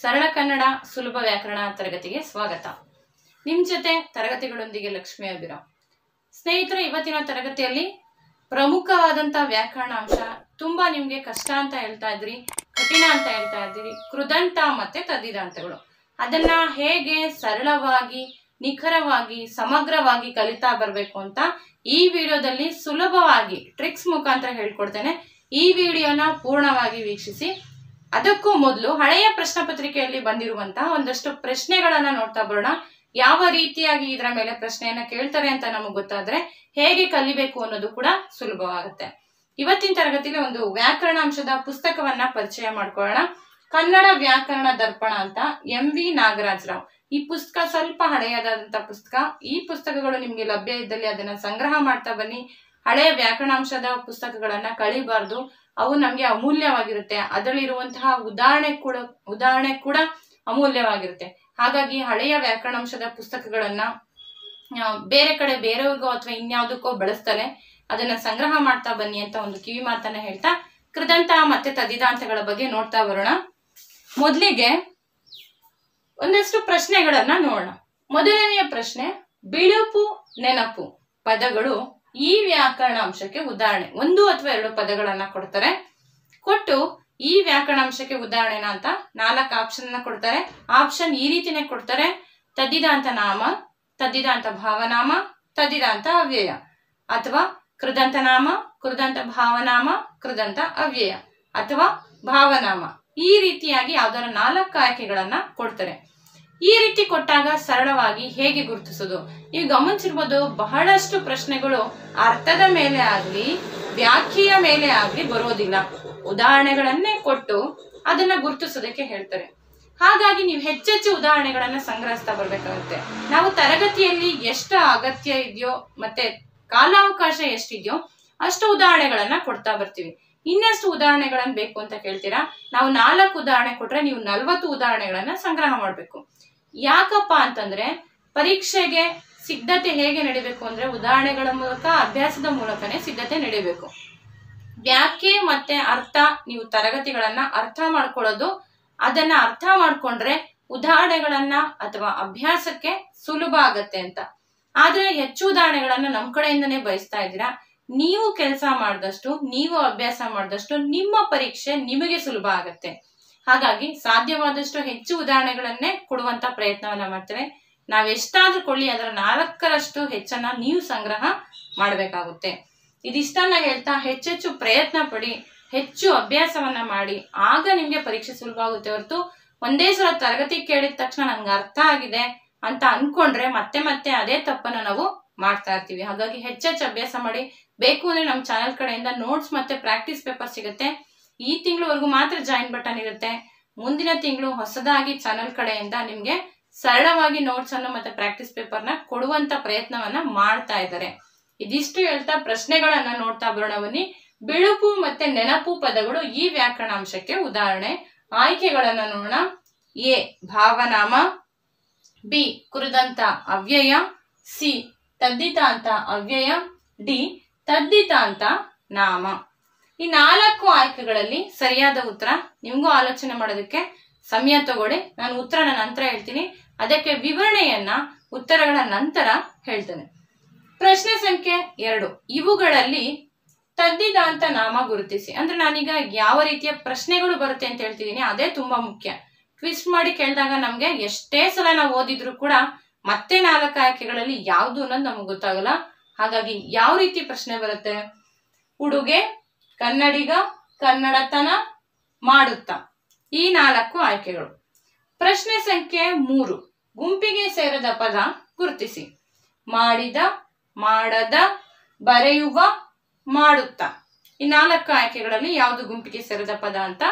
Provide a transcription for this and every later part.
ಸರಳ ಕನ್ನಡ ಸುಲಭ ವ್ಯಾಕರಣ ತರಗತಿಗೆ ಸ್ವಾಗತ. ನಿಮ್ ಜೊತೆ ತರಗತಿಗಳೊಂದಿಗೆ ಲಕ್ಷ್ಮಿ ಅಭಿರಾಮ್. ಸ್ನೇಹಿತರೆ, ಇವತ್ತಿನ ತರಗತಿಯಲ್ಲಿ ಪ್ರಮುಖವಾದಂಥ ವ್ಯಾಕರಣ ಅಂಶ ತುಂಬಾ ನಿಮ್ಗೆ ಕಷ್ಟ ಅಂತ ಹೇಳ್ತಾ ಇದ್ರಿ, ಕಠಿಣ ಅಂತ ಹೇಳ್ತಾ ಇದ್ದೀರಿ ಕೃದಂತ ಮತ್ತೆ ತದ್ದಿದಾಂತಗಳು. ಅದನ್ನ ಹೇಗೆ ಸರಳವಾಗಿ, ನಿಖರವಾಗಿ, ಸಮಗ್ರವಾಗಿ ಕಲಿತಾ ಬರಬೇಕು ಅಂತ ಈ ವಿಡಿಯೋದಲ್ಲಿ ಸುಲಭವಾಗಿ ಟ್ರಿಕ್ಸ್ ಮುಖಾಂತರ ಹೇಳ್ಕೊಡ್ತೇನೆ. ಈ ವಿಡಿಯೋನ ಪೂರ್ಣವಾಗಿ ವೀಕ್ಷಿಸಿ ಅದಕ್ಕೂ ಮೊದಲು ಹಳೆಯ ಪ್ರಶ್ನೆ ಪತ್ರಿಕೆಯಲ್ಲಿ ಬಂದಿರುವಂತಹ ಒಂದಷ್ಟು ಪ್ರಶ್ನೆಗಳನ್ನ ನೋಡ್ತಾ ಬರೋಣ. ಯಾವ ರೀತಿಯಾಗಿ ಇದರ ಮೇಲೆ ಪ್ರಶ್ನೆಯನ್ನ ಕೇಳ್ತಾರೆ ಅಂತ ನಮಗೆ ಗೊತ್ತಾದ್ರೆ ಹೇಗೆ ಕಲಿಬೇಕು ಅನ್ನೋದು ಕೂಡ ಸುಲಭವಾಗುತ್ತೆ. ಇವತ್ತಿನ ತರಗತಿಲಿ ಒಂದು ವ್ಯಾಕರಣಾಂಶದ ಪುಸ್ತಕವನ್ನ ಪರಿಚಯ ಮಾಡ್ಕೊಳ್ಳೋಣ. ಕನ್ನಡ ವ್ಯಾಕರಣ ದರ್ಪಣ ಅಂತ ಎಂ ವಿ ನಾಗರಾಜ್ ರಾವ್ ಈ ಪುಸ್ತಕ ಸ್ವಲ್ಪ ಹಳೆಯದಾದಂತ ಪುಸ್ತಕ. ಈ ಪುಸ್ತಕಗಳು ನಿಮ್ಗೆ ಲಭ್ಯ ಇದ್ದಲ್ಲಿ ಅದನ್ನ ಸಂಗ್ರಹ ಮಾಡ್ತಾ ಬನ್ನಿ. ಹಳೆಯ ವ್ಯಾಕರಣಾಂಶದ ಪುಸ್ತಕಗಳನ್ನ ಕಳಿಬಾರ್ದು. ಅವು ನಮ್ಗೆ ಅಮೂಲ್ಯವಾಗಿರುತ್ತೆ. ಅದರಲ್ಲಿರುವಂತಹ ಉದಾಹರಣೆ ಕೂಡ ಉದಾಹರಣೆ ಕೂಡ ಅಮೂಲ್ಯವಾಗಿರುತ್ತೆ. ಹಾಗಾಗಿ ಹಳೆಯ ವ್ಯಾಕರಣಾಂಶದ ಪುಸ್ತಕಗಳನ್ನ ಬೇರೆ ಕಡೆ ಬೇರೆಯವ್ರಿಗೋ ಅಥವಾ ಇನ್ಯಾವುದಕ್ಕೋ ಬಳಸ್ತಾರೆ. ಅದನ್ನ ಸಂಗ್ರಹ ಮಾಡ್ತಾ ಬನ್ನಿ ಅಂತ ಒಂದು ಕಿವಿ ಮಾತನ್ನ ಹೇಳ್ತಾ ಕೃದಂತ ಮತ್ತೆ ತದಿದಾಂತಗಳ ಬಗ್ಗೆ ನೋಡ್ತಾ ಬರೋಣ. ಮೊದಲಿಗೆ ಒಂದಷ್ಟು ಪ್ರಶ್ನೆಗಳನ್ನ ನೋಡೋಣ. ಮೊದಲನೆಯ ಪ್ರಶ್ನೆ, ಬಿಳುಪು ನೆನಪು ಪದಗಳು ಈ ವ್ಯಾಕರಣ ಅಂಶಕ್ಕೆ ಉದಾಹರಣೆ. ಒಂದು ಅಥವಾ ಎರಡು ಪದಗಳನ್ನ ಕೊಡ್ತಾರೆ. ಕೊಟ್ಟು ಈ ವ್ಯಾಕರಣ ಅಂಶಕ್ಕೆ ಉದಾಹರಣೆನ ಅಂತ ನಾಲ್ಕು ಆಪ್ಷನ್ ಕೊಡ್ತಾರೆ. ಆಪ್ಷನ್ ಈ ರೀತಿನೇ ಕೊಡ್ತಾರೆ. ತದ್ದಿದಾಂತ ನಾಮ, ತದ್ದಿದಾಂತ ಭಾವನಾಮ, ತದ್ದಿದಾಂತ ಅವ್ಯಯ. ಅಥವಾ ಕೃದಂತ ನಾಮ, ಕೃದಂತ ಭಾವನಾಮ, ಕೃದಂತ ಅವ್ಯಯ. ಅಥವಾ ಭಾವನಾಮ. ಈ ರೀತಿಯಾಗಿ ಯಾವ್ದಾರ ನಾಲ್ಕು ಆಯ್ಕೆಗಳನ್ನ ಕೊಡ್ತಾರೆ. ಈ ರೀತಿ ಕೊಟ್ಟಾಗ ಸರಳವಾಗಿ ಹೇಗೆ ಗುರುತಿಸೋದು ನೀವು ಗಮನಿಸಿರ್ಬೋದು, ಬಹಳಷ್ಟು ಪ್ರಶ್ನೆಗಳು ಅರ್ಥದ ಮೇಲೆ ಆಗ್ಲಿ, ವ್ಯಾಖ್ಯೆಯ ಮೇಲೆ ಆಗ್ಲಿ ಬರೋದಿಲ್ಲ ಉದಾಹರಣೆಗಳನ್ನೇ ಕೊಟ್ಟು ಅದನ್ನ ಗುರುತಿಸೋದಕ್ಕೆ ಹೇಳ್ತಾರೆ. ಹಾಗಾಗಿ ನೀವು ಹೆಚ್ಚೆಚ್ಚು ಉದಾಹರಣೆಗಳನ್ನ ಸಂಗ್ರಹಿಸ್ತಾ ಬರ್ಬೇಕಾಗುತ್ತೆ. ನಾವು ತರಗತಿಯಲ್ಲಿ ಎಷ್ಟು ಅಗತ್ಯ ಇದೆಯೋ, ಮತ್ತೆ ಕಾಲಾವಕಾಶ ಎಷ್ಟಿದೆಯೋ ಅಷ್ಟು ಉದಾಹರಣೆಗಳನ್ನ ಕೊಡ್ತಾ ಬರ್ತೀವಿ. ಇನ್ನಷ್ಟು ಉದಾಹರಣೆಗಳನ್ನ ಬೇಕು ಅಂತ ಕೇಳ್ತೀರಾ? ನಾವು ನಾಲ್ಕು ಉದಾಹರಣೆ ಕೊಟ್ರೆ ನೀವು ನಲ್ವತ್ತು ಉದಾಹರಣೆಗಳನ್ನ ಸಂಗ್ರಹ ಮಾಡ್ಬೇಕು. ಯಾಕಪ್ಪ ಅಂತಂದ್ರೆ ಪರೀಕ್ಷೆಗೆ ಸಿದ್ಧತೆ ಹೇಗೆ ನಡಿಬೇಕು ಅಂದ್ರೆ ಉದಾಹರಣೆಗಳ ಮೂಲಕ ಅಭ್ಯಾಸದ ಮೂಲಕನೇ ಸಿದ್ಧತೆ ನಡಿಬೇಕು. ವ್ಯಾಖ್ಯೆ ಮತ್ತೆ ಅರ್ಥ, ನೀವು ತರಗತಿಗಳನ್ನ ಅರ್ಥ ಮಾಡ್ಕೊಳ್ಳೋದು, ಅದನ್ನ ಅರ್ಥ ಮಾಡ್ಕೊಂಡ್ರೆ ಉದಾಹರಣೆಗಳನ್ನ ಅಥವಾ ಅಭ್ಯಾಸಕ್ಕೆ ಸುಲಭ ಆಗತ್ತೆ ಅಂತ. ಆದ್ರೆ ಹೆಚ್ಚು ಉದಾಹರಣೆಗಳನ್ನ ನಮ್ ಕಡೆಯಿಂದನೇ ಬಯಸ್ತಾ ಇದ್ದೀರಾ? ನೀವು ಕೆಲಸ ಮಾಡಿದಷ್ಟು, ನೀವು ಅಭ್ಯಾಸ ಮಾಡಿದಷ್ಟು ನಿಮ್ಮ ಪರೀಕ್ಷೆ ನಿಮಗೆ ಸುಲಭ ಆಗತ್ತೆ. ಹಾಗಾಗಿ ಸಾಧ್ಯವಾದಷ್ಟು ಹೆಚ್ಚು ಉದಾಹರಣೆಗಳನ್ನೇ ಕೊಡುವಂತ ಪ್ರಯತ್ನವನ್ನ ಮಾಡ್ತೇವೆ. ನಾವೆಷ್ಟಾದ್ರೂ ಕೊಳ್ಳಿ ಅದರ ನಾಲ್ಕರಷ್ಟು ಹೆಚ್ಚನ್ನ ನೀವು ಸಂಗ್ರಹ ಮಾಡಬೇಕಾಗುತ್ತೆ. ಇದಿಷ್ಟನ್ನ ಹೇಳ್ತಾ ಹೆಚ್ಚೆಚ್ಚು ಪ್ರಯತ್ನ ಪಡಿ, ಹೆಚ್ಚು ಅಭ್ಯಾಸವನ್ನ ಮಾಡಿ, ಆಗ ನಿಮ್ಗೆ ಪರೀಕ್ಷೆ ಸುಲಭ ಆಗುತ್ತೆ ಹೊರತು ಒಂದೇ ಸಲ ತರಗತಿ ಕೇಳಿದ ತಕ್ಷಣ ನಂಗೆ ಅರ್ಥ ಆಗಿದೆ ಅಂತ ಅನ್ಕೊಂಡ್ರೆ ಮತ್ತೆ ಮತ್ತೆ ಅದೇ ತಪ್ಪನ್ನ ನಾವು ಮಾಡ್ತಾ ಇರ್ತೀವಿ. ಹಾಗಾಗಿ ಹೆಚ್ಚೆಚ್ಚು ಅಭ್ಯಾಸ ಮಾಡಿ, ಬೇಕು ಅಂದ್ರೆ ನಮ್ಮ ಚಾನೆಲ್ ಕಡೆಯಿಂದ ನೋಟ್ಸ್ ಮತ್ತೆ ಪ್ರಾಕ್ಟೀಸ್ ಪೇಪರ್ ಸಿಗುತ್ತೆ. ಈ ತಿಂಗಳವರೆಗೂ ಮಾತ್ರ ಜಾಯಿನ್ ಬಟನ್ ಇರುತ್ತೆ. ಮುಂದಿನ ತಿಂಗಳು ಹೊಸದಾಗಿ ಚಾನಲ್ ಕಡೆಯಿಂದ ನಿಮ್ಗೆ ಸರಳವಾಗಿ ನೋಟ್ಸ್ ಅನ್ನು ಮತ್ತೆ ಪ್ರಾಕ್ಟೀಸ್ ಪೇಪರ್ನ ಕೊಡುವಂತ ಪ್ರಯತ್ನವನ್ನ ಮಾಡ್ತಾ ಇದ್ದಾರೆ. ಇದಿಷ್ಟು ಹೇಳ್ತಾ ಪ್ರಶ್ನೆಗಳನ್ನ ನೋಡ್ತಾ ಬರೋಣ ಬನ್ನಿ. ಬಿಳುಪು ಮತ್ತೆ ನೆನಪು ಪದಗಳು ಈ ವ್ಯಾಕರಣಾಂಶಕ್ಕೆ ಉದಾಹರಣೆ. ಆಯ್ಕೆಗಳನ್ನ ನೋಡೋಣ. ಎ, ಭಾವನಾಮ. ಬಿ, ಕುರುದಂತ ಅವ್ಯಯ. ಸಿ, ತದ್ದಿತ ಅಂತ ಅವ್ಯಯ. ಡಿ, ತದ್ದಿತ ಅಂತ ನಾಮ. ಈ ನಾಲ್ಕು ಆಯ್ಕೆಗಳಲ್ಲಿ ಸರಿಯಾದ ಉತ್ತರ ನಿಮಗೂ ಆಲೋಚನೆ ಮಾಡೋದಕ್ಕೆ ಸಮಯ ತಗೊಳ್ಳಿ. ನಾನು ಉತ್ತರನ ನಂತರ ಹೇಳ್ತೀನಿ. ಅದಕ್ಕೆ ವಿವರಣೆಯನ್ನ, ಉತ್ತರಗಳ ನಂತರ ಹೇಳ್ತೇನೆ. ಪ್ರಶ್ನೆ ಸಂಖ್ಯೆ ಎರಡು. ಇವುಗಳಲ್ಲಿ ತದ್ದಿದಾಂತ ನಾಮ ಗುರುತಿಸಿ. ಅಂದ್ರೆ ನಾನೀಗ ಯಾವ ರೀತಿಯ ಪ್ರಶ್ನೆಗಳು ಬರುತ್ತೆ ಅಂತ ಹೇಳ್ತಿದ್ದೀನಿ. ಅದೇ ತುಂಬಾ ಮುಖ್ಯ. ಟ್ವಿಸ್ಟ್ ಮಾಡಿ ಕೇಳಿದಾಗ ನಮ್ಗೆ ಎಷ್ಟೇ ಸಲ ನಾವು ಓದಿದ್ರು ಕೂಡ ಮತ್ತೆ ನಾಲ್ಕು ಆಯ್ಕೆಗಳಲ್ಲಿ ಯಾವುದು ಅನ್ನೋದು ನಮಗೆ ಗೊತ್ತಾಗಲ್ಲ. ಹಾಗಾಗಿ ಯಾವ ರೀತಿ ಪ್ರಶ್ನೆ ಬರುತ್ತೆ? ಉಡುಗೆ ಕನ್ನಡಿಗ ಕನ್ನಡತನ ಮಾಡುತ್ತಾ. ಈ ನಾಲ್ಕು ಆಯ್ಕೆಗಳು. ಪ್ರಶ್ನೆ ಸಂಖ್ಯೆ ಮೂರು. ಗುಂಪಿಗೆ ಸೇರದ ಪದ ಗುರುತಿಸಿ. ಮಾಡಿದ, ಮಾಡದ, ಬರೆಯುವ, ಮಾಡುತ್ತಾ. ಈ ನಾಲ್ಕು ಆಯ್ಕೆಗಳಲ್ಲಿ ಯಾವುದು ಗುಂಪಿಗೆ ಸೇರದ ಪದ ಅಂತ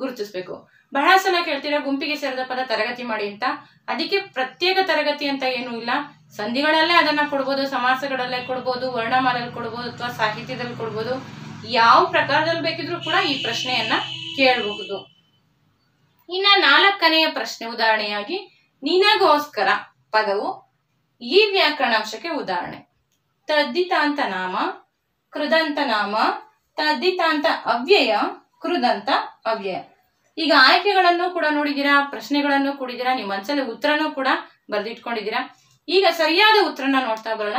ಗುರುತಿಸ್ಬೇಕು. ಬಹಳ ಸಲ ಕೇಳ್ತೀರಾ ಗುಂಪಿಗೆ ಸೇರಿದ ಪದ ತರಗತಿ ಮಾಡಿ ಅಂತ? ಅದಕ್ಕೆ ಪ್ರತ್ಯೇಕ ತರಗತಿ ಅಂತ ಏನೂ ಇಲ್ಲ. ಸಂಧಿಗಳಲ್ಲೇ ಅದನ್ನ ಕೊಡ್ಬೋದು, ಸಮಾಸಗಳಲ್ಲೇ ಕೊಡ್ಬೋದು ವರ್ಣಮಾಲೆಯಲ್ಲಿ ಕೊಡ್ಬೋದು ಅಥವಾ ಸಾಹಿತ್ಯದಲ್ಲಿ ಕೊಡ್ಬೋದು. ಯಾವ ಪ್ರಕಾರದಲ್ಲಿ ಬೇಕಿದ್ರೂ ಕೂಡ ಈ ಪ್ರಶ್ನೆಯನ್ನ ಕೇಳಬಹುದು. ಇನ್ನ ನಾಲ್ಕನೆಯ ಪ್ರಶ್ನೆ ಉದಾಹರಣೆಯಾಗಿ ನಿನಗೋಸ್ಕರ ಪದವು ಈ ವ್ಯಾಕರಣಾಂಶಕ್ಕೆ ಉದಾಹರಣೆ. ತದ್ದಿತಾಂತ ನಾಮ, ಕೃದಂತ ನಾಮ ತದ್ದಿತಾಂತ ಅವ್ಯಯ, ಕೃದಂತ ಅವ್ಯಯ. ಈಗ ಆಯ್ಕೆಗಳನ್ನು ಕೂಡ ನೋಡಿದೀರಾ ಪ್ರಶ್ನೆಗಳನ್ನು ಕೂಡಿದಿರಾ ನಿಮ್ಮ ಮನಸ್ಸಲ್ಲಿ ಉತ್ತರನೂ ಕೂಡ ಬರೆದಿಟ್ಕೊಂಡಿದ್ದೀರಾ? ಈಗ ಸರಿಯಾದ ಉತ್ತರನ ನೋಡ್ತಾ ಬರೋಣ.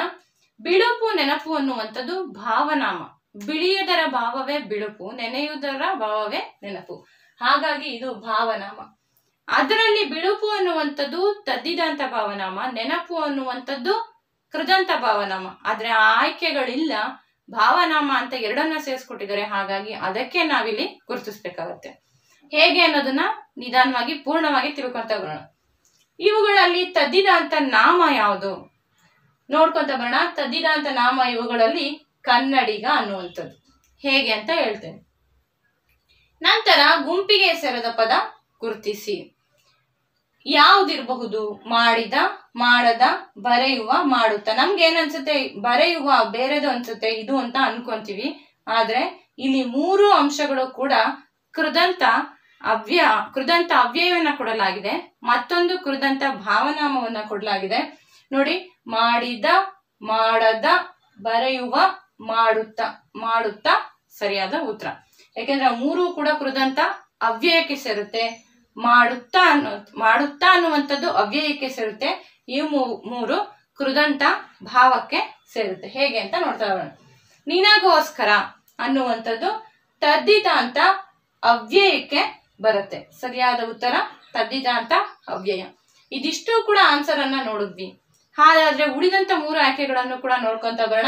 ಬಿಳುಪು ನೆನಪು ಅನ್ನುವಂಥದ್ದು ಭಾವನಾಮ. ಬಿಳಿಯದರ ಭಾವವೇ ಬಿಳುಪು ನೆನೆಯುವುದರ ಭಾವವೇ ನೆನಪು. ಹಾಗಾಗಿ ಇದು ಭಾವನಾಮ. ಅದರಲ್ಲಿ ಬಿಳುಪು ಅನ್ನುವಂಥದ್ದು ತದ್ದಿದಂತ ಭಾವನಾಮ, ನೆನಪು ಅನ್ನುವಂಥದ್ದು ಕೃದಂತ ಭಾವನಾಮ. ಆದ್ರೆ ಆ ಆಯ್ಕೆಗಳಿಲ್ಲ, ಭಾವನಾಮ ಅಂತ ಎರಡನ್ನ ಸೇರಿಸ್ಕೊಟ್ಟಿದ್ದಾರೆ, ಹಾಗಾಗಿ ಅದಕ್ಕೆ ನಾವಿಲ್ಲಿ ಗುರುತಿಸ್ಬೇಕಾಗತ್ತೆ. ಹೇಗೆ ಅನ್ನೋದನ್ನ ನಿಧಾನವಾಗಿ, ಪೂರ್ಣವಾಗಿ ತಿಳ್ಕೊಂತ ಬರೋಣ. ಇವುಗಳಲ್ಲಿ ತದ್ದಿದಂತ ನಾಮ ಯಾವುದು? ನೋಡ್ಕೊಂತ ಬರೋಣ. ತದ್ದಿದಂತ ನಾಮ ಇವುಗಳಲ್ಲಿ ಕನ್ನಡಿಗ ಅನ್ನುವಂಥದ್ದು. ಹೇಗೆ ಅಂತ ಹೇಳ್ತೇನೆ. ನಂತರ ಗುಂಪಿಗೆ ಸೇರದ ಪದ ಗುರುತಿಸಿ. ಯಾವುದಿರಬಹುದು, ಮಾಡಿದ, ಮಾಡದ, ಬರೆಯುವ, ಮಾಡುತ್ತ. ನಮ್ಗೆ ಏನನ್ಸುತ್ತೆ ಬರೆಯುವ, ಬೇರೆದು ಅನ್ಸುತ್ತೆ, ಇದು ಅಂತ ಅನ್ಕೊಂತೀವಿ. ಆದ್ರೆ ಇಲ್ಲಿ ಮೂರು ಅಂಶಗಳು ಕೂಡ ಕೃದಂತ ಅವ್ಯ, ಕೃದಂತ ಅವ್ಯಯವನ್ನ ಕೊಡಲಾಗಿದೆ. ಮತ್ತೊಂದು ಕೃದಂತ ಭಾವನಾಮವನ್ನ ಕೊಡಲಾಗಿದೆ. ನೋಡಿ, ಮಾಡಿದ, ಮಾಡದ, ಬರೆಯುವ ಮಾಡುತ್ತ, ಮಾಡುತ್ತಾ ಸರಿಯಾದ ಉತ್ತರ. ಯಾಕೆಂದ್ರೆ ಮೂರು ಕೂಡ ಕೃದಂತ ಅವ್ಯಯಕ್ಕೆ ಸೇರುತ್ತೆ. ಮಾಡುತ್ತಾ ಅನ್ನೋ, ಮಾಡುತ್ತಾ ಅನ್ನುವಂಥದ್ದು ಅವ್ಯಯಕ್ಕೆ ಸೇರುತ್ತೆ. ಈ ಮೂರು ಕೃದಂತ ಭಾವಕ್ಕೆ ಸೇರುತ್ತೆ. ಹೇಗೆ ಅಂತ ನೋಡ್ತಾ ಬರೋಣ ನಿನಗೋಸ್ಕರ ಅನ್ನುವಂಥದ್ದು ತದ್ದಿತ ಅಂತ ಅವ್ಯಯಕ್ಕೆ ಬರುತ್ತೆ. ಸರಿಯಾದ ಉತ್ತರ, ತದ್ದಿತ ಅಂತ ಅವ್ಯಯ. ಇದಿಷ್ಟು ಕೂಡ ಆನ್ಸರ್ ಅನ್ನ ನೋಡಿದ್ವಿ. ಹಾಗಾದ್ರೆ ಉಳಿದಂತ ಮೂರು ಆಯ್ಕೆಗಳನ್ನು ಕೂಡ ನೋಡ್ಕೊಂತ ಬರೋಣ.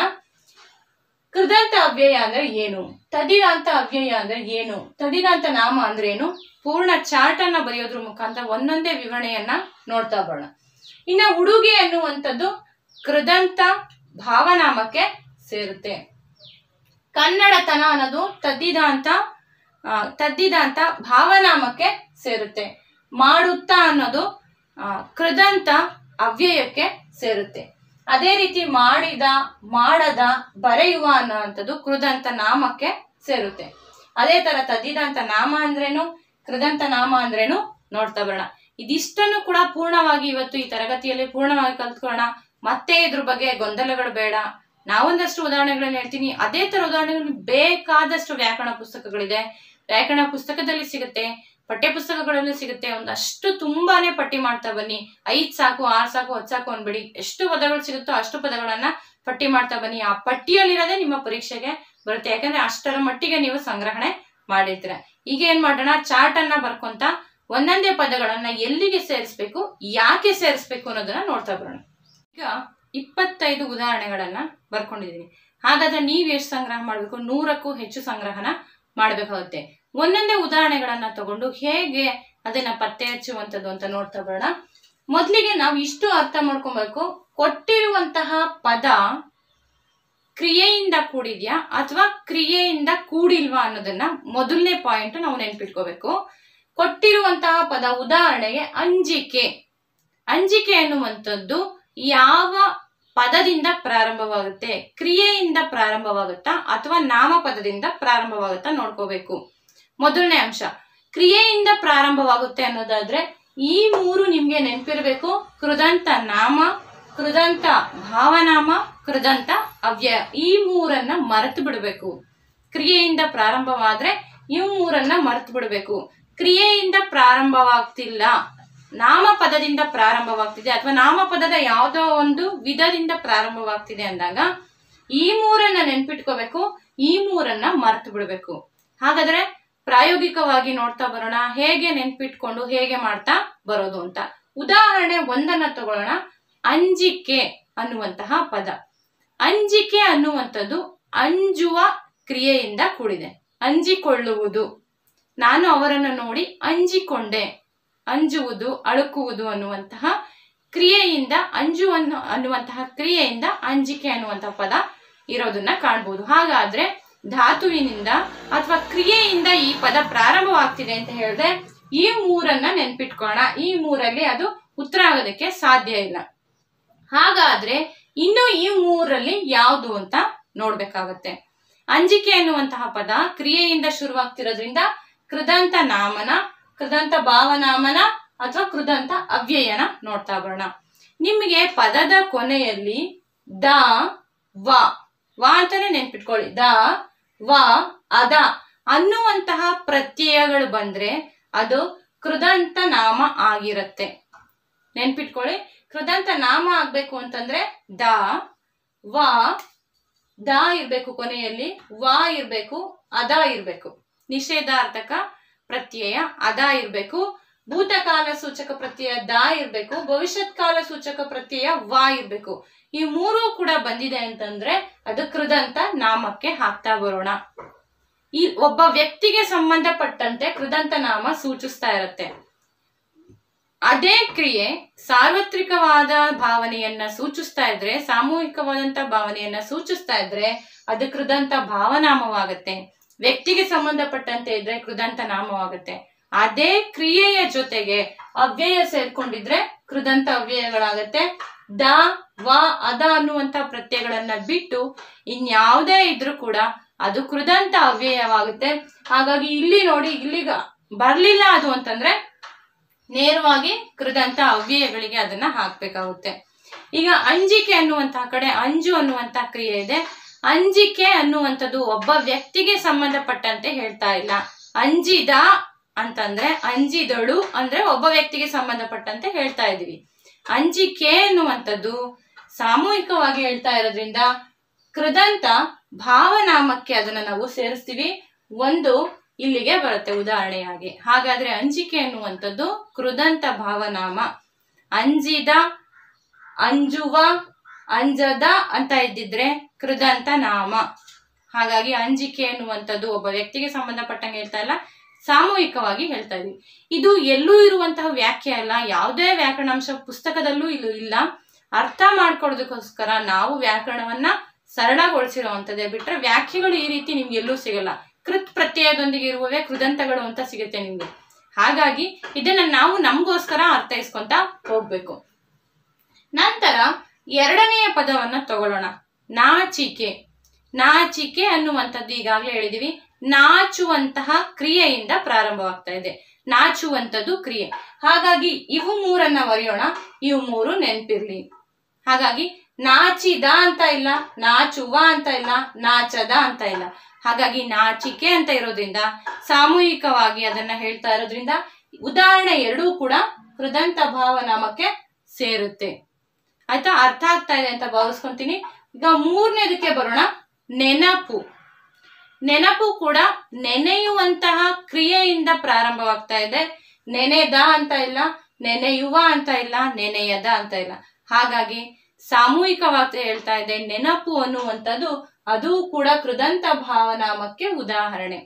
ಕೃದಂತ ಅವ್ಯಯ ಅಂದ್ರೆ ಏನು? ತದಿದಾಂತ ಅವ್ಯಯ ಅಂದ್ರೆ ಏನು? ತದಿರಾಂತ ನಾಮ ಅಂದ್ರೆ ಏನು? ಪೂರ್ಣ ಚಾರ್ಟ್ ಅನ್ನ ಬರೆಯೋದ್ರ ಮುಖಾಂತರ ಒಂದೊಂದೇ ವಿವರಣೆಯನ್ನ ನೋಡ್ತಾ ಬರೋಣ. ಇನ್ನ ಉಡುಗೆ ಅನ್ನುವಂಥದ್ದು ಕೃದಂತ ಭಾವನಾಮಕ್ಕೆ ಸೇರುತ್ತೆ. ಕನ್ನಡತನ ಅನ್ನೋದು ತದ್ದಿದಾಂತ ತದ್ದಿದಾಂತ ಭಾವನಾಮಕ್ಕೆ ಸೇರುತ್ತೆ. ಮಾಡುತ್ತಾ ಅನ್ನೋದು ಕೃದಂತ ಅವ್ಯಯಕ್ಕೆ ಸೇರುತ್ತೆ. ಅದೇ ರೀತಿ ಮಾಡಿದ, ಮಾಡದ, ಬರೆಯುವ ಅನ್ನುವಂಥದ್ದು ಕೃದಂತ ನಾಮಕ್ಕೆ ಸೇರುತ್ತೆ. ಅದೇ ತರ ತದ್ದಿದಂತ ನಾಮ ಅಂದ್ರೇನು? ಕೃದಂತ ನಾಮ ಅಂದ್ರೇನು? ನೋಡ್ತಾ ಬರೋಣ. ಇದಿಷ್ಟನ್ನು ಕೂಡ ಪೂರ್ಣವಾಗಿ ಇವತ್ತು ಈ ತರಗತಿಯಲ್ಲಿ ಪೂರ್ಣವಾಗಿ ಕಲ್ತ್ಕೊಳ್ಳೋಣ. ಮತ್ತೆ ಇದ್ರ ಬಗ್ಗೆ ಗೊಂದಲಗಳು ಬೇಡ. ನಾವೊಂದಷ್ಟು ಉದಾಹರಣೆಗಳನ್ನ ಹೇಳ್ತೀನಿ. ಅದೇ ತರ ಉದಾಹರಣೆಗಳು ಬೇಕಾದಷ್ಟು ವ್ಯಾಕರಣ ಪುಸ್ತಕಗಳಿದೆ. ವ್ಯಾಕರಣ ಪುಸ್ತಕದಲ್ಲಿ ಸಿಗುತ್ತೆ. ಪಠ್ಯ ಪುಸ್ತಕಗಳಲ್ಲೂ ಸಿಗುತ್ತೆ. ಒಂದಷ್ಟು ತುಂಬಾನೇ ಪಟ್ಟಿ ಮಾಡ್ತಾ ಬನ್ನಿ. ಐದ್ ಸಾಕು, ಆರ್ ಸಾಕು ಹತ್ತು ಸಾಕು ಅನ್ಬೇಡಿ. ಎಷ್ಟು ಪದಗಳು ಸಿಗುತ್ತೋ ಅಷ್ಟು ಪದಗಳನ್ನ ಪಟ್ಟಿ ಮಾಡ್ತಾ ಬನ್ನಿ. ಆ ಪಟ್ಟಿಯಲ್ಲಿರೋದೇ ನಿಮ್ಮ ಪರೀಕ್ಷೆಗೆ ಬರುತ್ತೆ. ಯಾಕಂದ್ರೆ ಅಷ್ಟರ ಮಟ್ಟಿಗೆ ನೀವು ಸಂಗ್ರಹಣೆ ಮಾಡಿರ್ತೀರ. ಈಗ ಏನ್ ಮಾಡೋಣ? ಚಾರ್ಟ್ ಅನ್ನ ಬರ್ಕೊಂತ ಒಂದೊಂದೇ ಪದಗಳನ್ನ ಎಲ್ಲಿಗೆ ಸೇರಿಸ್ಬೇಕು, ಯಾಕೆ ಸೇರಿಸ್ಬೇಕು ಅನ್ನೋದನ್ನ ನೋಡ್ತಾ ಬರೋಣ. ಈಗ ಇಪ್ಪತ್ತೈದು ಉದಾಹರಣೆಗಳನ್ನ ಬರ್ಕೊಂಡಿದೀನಿ. ಹಾಗಾದ್ರೆ ನೀವ್ ಎಷ್ಟು ಸಂಗ್ರಹ ಮಾಡ್ಬೇಕು? ನೂರಕ್ಕೂ ಹೆಚ್ಚು ಸಂಗ್ರಹನ ಮಾಡ್ಬೇಕಾಗುತ್ತೆ. ಒಂದೊಂದೇ ಉದಾಹರಣೆಗಳನ್ನ ತಗೊಂಡು ಹೇಗೆ ಅದನ್ನ ಪತ್ತೆ ಹಚ್ಚುವಂಥದ್ದು ಅಂತ ನೋಡ್ತಾ ಬರೋಣ. ಮೊದಲಿಗೆ ನಾವು ಇಷ್ಟು ಅರ್ಥ ಮಾಡ್ಕೊಬೇಕು. ಕೊಟ್ಟಿರುವಂತಹ ಪದ ಕ್ರಿಯೆಯಿಂದ ಕೂಡಿದ್ಯಾ ಅಥವಾ ಕ್ರಿಯೆಯಿಂದ ಕೂಡಿಲ್ವಾ ಅನ್ನೋದನ್ನ ಮೊದಲನೇ ಪಾಯಿಂಟ್ ನಾವು ನೆನ್ಪಿಟ್ಕೋಬೇಕು. ಕೊಟ್ಟಿರುವಂತಹ ಪದ ಉದಾಹರಣೆಗೆ ಅಂಜಿಕೆ. ಅಂಜಿಕೆ ಅನ್ನುವಂಥದ್ದು ಯಾವ ಪದದಿಂದ ಪ್ರಾರಂಭವಾಗುತ್ತೆ, ಕ್ರಿಯೆಯಿಂದ ಪ್ರಾರಂಭವಾಗುತ್ತಾ ಅಥವಾ ನಾಮಪದದಿಂದ ಪ್ರಾರಂಭವಾಗುತ್ತಾ ನೋಡ್ಕೋಬೇಕು. ಮೊದಲನೇ ಅಂಶ, ಕ್ರಿಯೆಯಿಂದ ಪ್ರಾರಂಭವಾಗುತ್ತೆ ಅನ್ನೋದಾದ್ರೆ ಈ ಮೂರು ನಿಮ್ಗೆ ನೆನಪಿರ್ಬೇಕು. ಕೃದಂತ ನಾಮ, ಕೃದಂತ ಭಾವನಾಮ, ಕೃದಂತ ಅವ್ಯಯ. ಈ ಮೂರನ್ನ ಮರೆತು ಬಿಡಬೇಕು. ಕ್ರಿಯೆಯಿಂದ ಪ್ರಾರಂಭವಾದ್ರೆ ಈ ಮೂರನ್ನ ಮರೆತು ಬಿಡಬೇಕು. ಕ್ರಿಯೆಯಿಂದ ಪ್ರಾರಂಭವಾಗ್ತಿಲ್ಲ ನಾಮಪದದಿಂದ ಪ್ರಾರಂಭವಾಗ್ತಿದೆ ಅಥವಾ ನಾಮಪದದ ಯಾವುದೋ ಒಂದು ವಿಧದಿಂದ ಪ್ರಾರಂಭವಾಗ್ತಿದೆ ಅಂದಾಗ ಈ ಮೂರನ್ನ ನೆನ್ಪಿಟ್ಕೋಬೇಕು, ಈ ಮೂರನ್ನ ಮರ್ತು ಬಿಡಬೇಕು. ಹಾಗಾದ್ರೆ ಪ್ರಾಯೋಗಿಕವಾಗಿ ನೋಡ್ತಾ ಬರೋಣ, ಹೇಗೆ ನೆನ್ಪಿಟ್ಕೊಂಡು ಹೇಗೆ ಮಾಡ್ತಾ ಬರೋದು ಅಂತ. ಉದಾಹರಣೆ ಒಂದನ್ನ ತಗೊಳ್ಳೋಣ, ಅಂಜಿಕೆ ಅನ್ನುವಂತಹ ಪದ. ಅಂಜಿಕೆ ಅನ್ನುವಂಥದ್ದು ಅಂಜುವ ಕ್ರಿಯೆಯಿಂದ ಕೂಡಿದೆ. ಅಂಜಿಕೊಳ್ಳುವುದು. ನಾನು ಅವರನ್ನು ನೋಡಿ ಅಂಜಿಕೊಂಡೆ. ಅಂಜುವುದು, ಅಳುಕುವುದು ಅನ್ನುವಂತಹ ಕ್ರಿಯೆಯಿಂದ ಅಂಜುವನ್ನು ಅನ್ನುವಂತಹ ಕ್ರಿಯೆಯಿಂದ ಅಂಜಿಕೆ ಅನ್ನುವಂತಹ ಪದ ಇರೋದನ್ನ ಕಾಣ್ಬೋದು. ಹಾಗಾದ್ರೆ ಧಾತುವಿನಿಂದ ಅಥವಾ ಕ್ರಿಯೆಯಿಂದ ಈ ಪದ ಪ್ರಾರಂಭವಾಗ್ತಿದೆ ಅಂತ ಹೇಳಿದ್ರೆ ಈ ಮೂರನ್ನ ನೆನ್ಪಿಟ್ಕೋಣ ಈ ಮೂರಲ್ಲಿ ಅದು ಉತ್ತರ ಆಗೋದಕ್ಕೆ ಸಾಧ್ಯ ಇಲ್ಲ. ಹಾಗಾದ್ರೆ ಇನ್ನು ಈ ಮೂರಲ್ಲಿ ಯಾವುದು ಅಂತ ನೋಡ್ಬೇಕಾಗತ್ತೆ. ಅಂಜಿಕೆ ಅನ್ನುವಂತಹ ಪದ ಕ್ರಿಯೆಯಿಂದ ಶುರುವಾಗ್ತಿರೋದ್ರಿಂದ ಕೃದಂತ ನಾಮನ ಕೃದಂತ ಭಾವನಾಮನ ಅಥವಾ ಕೃದಂತ ಅವ್ಯಯನ ನೋಡ್ತಾ ಬರೋಣ. ನಿಮಗೆ ಪದದ ಕೊನೆಯಲ್ಲಿ ದ, ವ ವ ಅಂತಾನೆ ನೆನ್ಪಿಟ್ಕೊಳ್ಳಿ. ದ, ವ, ಅದ ಅನ್ನುವಂತಹ ಪ್ರತ್ಯಯಗಳು ಬಂದ್ರೆ ಅದು ಕೃದಂತ ನಾಮ ಆಗಿರುತ್ತೆ. ನೆನ್ಪಿಟ್ಕೊಳ್ಳಿ. ಕೃದಂತ ನಾಮ ಆಗ್ಬೇಕು ಅಂತಂದ್ರೆ ದ, ವ, ದ ಇರ್ಬೇಕು ಕೊನೆಯಲ್ಲಿ, ವ ಇರ್ಬೇಕು, ಅದ ಇರ್ಬೇಕು. ನಿಷೇಧಾರ್ಥಕ ಪ್ರತ್ಯಯ ಅದ ಇರ್ಬೇಕು. ಭೂತಕಾಲ ಸೂಚಕ ಪ್ರತ್ಯಯ ದ ಇರ್ಬೇಕು. ಭವಿಷ್ಯತ್ ಕಾಲ ಸೂಚಕ ಪ್ರತ್ಯಯ ವಾ ಇರ್ಬೇಕು. ಈ ಮೂರು ಕೂಡ ಬಂದಿದೆ ಅಂತಂದ್ರೆ ಅದು ಕೃದಂತ ನಾಮಕ್ಕೆ ಹಾಕ್ತಾ ಬರೋಣ. ಈ ಒಬ್ಬ ವ್ಯಕ್ತಿಗೆ ಸಂಬಂಧಪಟ್ಟಂತೆ ಕೃದಂತ ನಾಮ ಸೂಚಿಸ್ತಾ ಇರುತ್ತೆ. ಅದೇ ಕ್ರಿಯೆ ಸಾರ್ವತ್ರಿಕವಾದ ಭಾವನೆಯನ್ನ ಸೂಚಿಸ್ತಾ ಇದ್ರೆ, ಸಾಮೂಹಿಕವಾದಂತ ಭಾವನೆಯನ್ನ ಸೂಚಿಸ್ತಾ ಇದ್ರೆ ಅದು ಕೃದಂತ ಭಾವನಾಮವಾಗತ್ತೆ. ವ್ಯಕ್ತಿಗೆ ಸಂಬಂಧಪಟ್ಟಂತೆ ಇದ್ರೆ ಕೃದಂತ ನಾಮವಾಗುತ್ತೆ. ಅದೇ ಕ್ರಿಯೆಯ ಜೊತೆಗೆ ಅವ್ಯಯ ಸೇರ್ಕೊಂಡಿದ್ರೆ ಕೃದಂತ ಅವ್ಯಯಗಳಾಗತ್ತೆ. ದ, ವ, ಅದ ಅನ್ನುವಂತ ಪ್ರತ್ಯಯಗಳನ್ನ ಬಿಟ್ಟು ಇನ್ಯಾವುದೇ ಇದ್ರೂ ಕೂಡ ಅದು ಕೃದಂತ ಅವ್ಯಯವಾಗುತ್ತೆ. ಹಾಗಾಗಿ ಇಲ್ಲಿ ನೋಡಿ ಇಲ್ಲಿಗ ಬರ್ಲಿಲ್ಲ ಅದು ಅಂತಂದ್ರೆ ನೇರವಾಗಿ ಕೃದಂತ ಅವ್ಯಯಗಳಿಗೆ ಅದನ್ನ ಹಾಕ್ಬೇಕಾಗುತ್ತೆ. ಈಗ ಅಂಜಿಕೆ ಅನ್ನುವಂತಹ ಕಡೆ ಅಂಜು ಅನ್ನುವಂತ ಕ್ರಿಯೆ ಇದೆ. ಅಂಜಿಕೆ ಅನ್ನುವಂಥದ್ದು ಒಬ್ಬ ವ್ಯಕ್ತಿಗೆ ಸಂಬಂಧಪಟ್ಟಂತೆ ಹೇಳ್ತಾ ಇಲ್ಲ. ಅಂಜಿದ ಅಂತಂದ್ರೆ, ಅಂಜಿದಳು ಅಂದ್ರೆ ಒಬ್ಬ ವ್ಯಕ್ತಿಗೆ ಸಂಬಂಧಪಟ್ಟಂತೆ ಹೇಳ್ತಾ ಇದೀವಿ. ಅಂಜಿಕೆ ಅನ್ನುವಂಥದ್ದು ಸಾಮೂಹಿಕವಾಗಿ ಹೇಳ್ತಾ ಇರೋದ್ರಿಂದ ಕೃದಂತ ಭಾವನಾಮಕ್ಕೆ ಅದನ್ನ ನಾವು ಸೇರಿಸ್ತೀವಿ. ಒಂದು ಇಲ್ಲಿಗೆ ಬರುತ್ತೆ ಉದಾಹರಣೆಯಾಗಿ. ಹಾಗಾದ್ರೆ ಅಂಜಿಕೆ ಅನ್ನುವಂಥದ್ದು ಕೃದಂತ ಭಾವನಾಮ. ಅಂಜಿದ, ಅಂಜುವ ಅಂಜದ ಅಂತ ಇದ್ದಿದ್ರೆ ಕೃದಂತ ನಾಮ. ಹಾಗಾಗಿ ಅಂಜಿಕೆ ಅನ್ನುವಂಥದ್ದು ಒಬ್ಬ ವ್ಯಕ್ತಿಗೆ ಸಂಬಂಧಪಟ್ಟಂಗೆ ಹೇಳ್ತಾ ಇಲ್ಲ, ಸಾಮೂಹಿಕವಾಗಿ ಹೇಳ್ತಾ ಇದ್ವಿ. ಇದು ಎಲ್ಲೂ ಇರುವಂತಹ ವ್ಯಾಖ್ಯೆ ಅಲ್ಲ, ಯಾವುದೇ ವ್ಯಾಕರಣಾಂಶ ಪುಸ್ತಕದಲ್ಲೂ ಇದು ಇಲ್ಲ. ಅರ್ಥ ಮಾಡ್ಕೊಡೋದಕ್ಕೋಸ್ಕರ ನಾವು ವ್ಯಾಕರಣವನ್ನ ಸರಳಗೊಳಿಸಿರುವಂಥದ್ದೇ ಬಿಟ್ರೆ ವ್ಯಾಖ್ಯೆಗಳು ಈ ರೀತಿ ನಿಮ್ಗೆ ಎಲ್ಲೂ ಸಿಗಲ್ಲ. ಕೃತ್ ಪ್ರತ್ಯಯದೊಂದಿಗೆ ಇರುವವೇ ಕೃದಂತಗಳು ಅಂತ ಸಿಗುತ್ತೆ ನಿಮ್ಗೆ. ಹಾಗಾಗಿ ಇದನ್ನ ನಾವು ನಮಗೋಸ್ಕರ ಅರ್ಥೈಸ್ಕೊಂತ ಹೋಗ್ಬೇಕು. ನಂತರ ಎರಡನೆಯ ಪದವನ್ನ ತಗೊಳ್ಳೋಣ. ನಾಚಿಕೆ. ನಾಚಿಕೆ ಅನ್ನುವಂಥದ್ದು ಈಗಾಗಲೇ ಹೇಳಿದೀವಿ. ನಾಚುವಂತಹ ಕ್ರಿಯೆಯಿಂದ ಪ್ರಾರಂಭವಾಗ್ತಾ ಇದೆ. ನಾಚುವಂಥದ್ದು ಕ್ರಿಯೆ. ಹಾಗಾಗಿ ಇವು ಮೂರನ್ನ ಬರೆಯೋಣ. ಇವು ಮೂರು ನೆನ್ಪಿರ್ಲಿ. ಹಾಗಾಗಿ ನಾಚಿದ ಅಂತ ಇಲ್ಲ, ನಾಚುವ ಅಂತ ಇಲ್ಲ, ನಾಚದ ಅಂತ ಇಲ್ಲ. ಹಾಗಾಗಿ ನಾಚಿಕೆ ಅಂತ ಇರೋದ್ರಿಂದ, ಸಾಮೂಹಿಕವಾಗಿ ಅದನ್ನ ಹೇಳ್ತಾ ಇರೋದ್ರಿಂದ, ಉದಾಹರಣೆ ಎರಡೂ ಕೂಡ ಕೃದಂತ ಭಾವನಾಮಕ್ಕೆ ಸೇರುತ್ತೆ. ಆಯ್ತಾ? ಅರ್ಥ ಆಗ್ತಾ ಇದೆ ಅಂತ ಭಾವಿಸ್ಕೊಂತೀನಿ. ಈಗ ಮೂರನೇದಕ್ಕೆ ಬರೋಣ. ನೆನಪು. ನೆನಪು ಕೂಡ ನೆನೆಯುವಂತಹ ಕ್ರಿಯೆಯಿಂದ ಪ್ರಾರಂಭವಾಗ್ತಾ ಇದೆ. ನೆನೆದ ಅಂತ ಇಲ್ಲ, ನೆನೆಯುವ ಅಂತ ಇಲ್ಲ, ನೆನೆಯದ ಅಂತ ಇಲ್ಲ. ಹಾಗಾಗಿ ಸಾಮೂಹಿಕವಾಗಿ ಹೇಳ್ತಾ ಇದೆ, ನೆನಪು ಅನ್ನುವಂಥದ್ದು ಅದು ಕೂಡ ಕೃದಂತ ಭಾವನಾಮಕ್ಕೆ ಉದಾಹರಣೆ.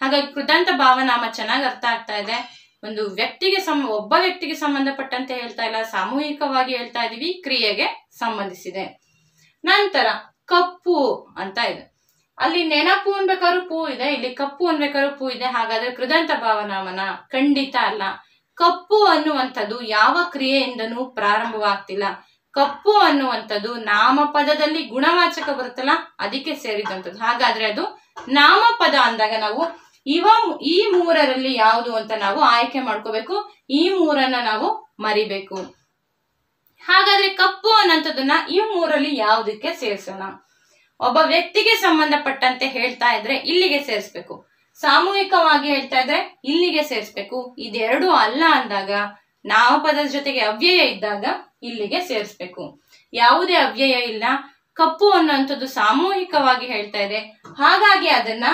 ಹಾಗಾಗಿ ಕೃದಂತ ಭಾವನಾಮ ಚೆನ್ನಾಗಿ ಅರ್ಥ ಆಗ್ತಾ ಇದೆ. ಒಂದು ವ್ಯಕ್ತಿಗೆ ಸಂ ಒಬ್ಬ ವ್ಯಕ್ತಿಗೆ ಸಂಬಂಧಪಟ್ಟಂತೆ ಹೇಳ್ತಾ ಇಲ್ಲ, ಸಾಮೂಹಿಕವಾಗಿ ಹೇಳ್ತಾ ಇದೀವಿ, ಕ್ರಿಯೆಗೆ ಸಂಬಂಧಿಸಿದೆ. ನಂತರ ಕಪ್ಪು ಅಂತ ಇದೆ. ಅಲ್ಲಿ ನೆನಪು ಅನ್ಬೇಕಾದ್ರೂ ಪೂ ಇದೆ, ಇಲ್ಲಿ ಕಪ್ಪು ಅನ್ಬೇಕಾದ್ರೂ ಪೂ ಇದೆ, ಹಾಗಾದ್ರೆ ಕೃದಂತ ಭಾವನಾಮನ ಖಂಡಿತ ಅಲ್ಲ. ಕಪ್ಪು ಅನ್ನುವಂಥದ್ದು ಯಾವ ಕ್ರಿಯೆಯಿಂದನೂ ಪ್ರಾರಂಭವಾಗ್ತಿಲ್ಲ. ಕಪ್ಪು ಅನ್ನುವಂಥದ್ದು ನಾಮಪದದಲ್ಲಿ ಗುಣವಾಚಕ ಬರುತ್ತಲ್ಲ, ಅದಕ್ಕೆ ಸೇರಿದಂಥದ್ದು. ಹಾಗಾದ್ರೆ ಅದು ನಾಮಪದ ಅಂದಾಗ ನಾವು ಇವ ಈ ಮೂರರಲ್ಲಿ ಯಾವುದು ಅಂತ ನಾವು ಆಯ್ಕೆ ಮಾಡ್ಕೋಬೇಕು. ಈ ಮೂರನ್ನ ನಾವು ಮರಿಬೇಕು. ಹಾಗಾದ್ರೆ ಕಪ್ಪು ಅನ್ನೋಂಥದ್ದನ್ನ ಈ ಮೂರಲ್ಲಿ ಯಾವುದಕ್ಕೆ ಸೇರಿಸೋಣ? ಒಬ್ಬ ವ್ಯಕ್ತಿಗೆ ಸಂಬಂಧಪಟ್ಟಂತೆ ಹೇಳ್ತಾ ಇದ್ರೆ ಇಲ್ಲಿಗೆ ಸೇರಿಸ್ಬೇಕು. ಸಾಮೂಹಿಕವಾಗಿ ಹೇಳ್ತಾ ಇದ್ರೆ ಇಲ್ಲಿಗೆ ಸೇರಿಸ್ಬೇಕು. ಇದೆರಡು ಅಲ್ಲ ಅಂದಾಗ ನಾಮಪದದ ಜೊತೆಗೆ ಅವ್ಯಯ ಇದ್ದಾಗ ಇಲ್ಲಿಗೆ ಸೇರಿಸ್ಬೇಕು. ಯಾವುದೇ ಅವ್ಯಯ ಇಲ್ಲ. ಕಪ್ಪು ಅನ್ನುವಂಥದ್ದು ಸಾಮೂಹಿಕವಾಗಿ ಹೇಳ್ತಾ ಇದೆ. ಹಾಗಾಗಿ ಅದನ್ನ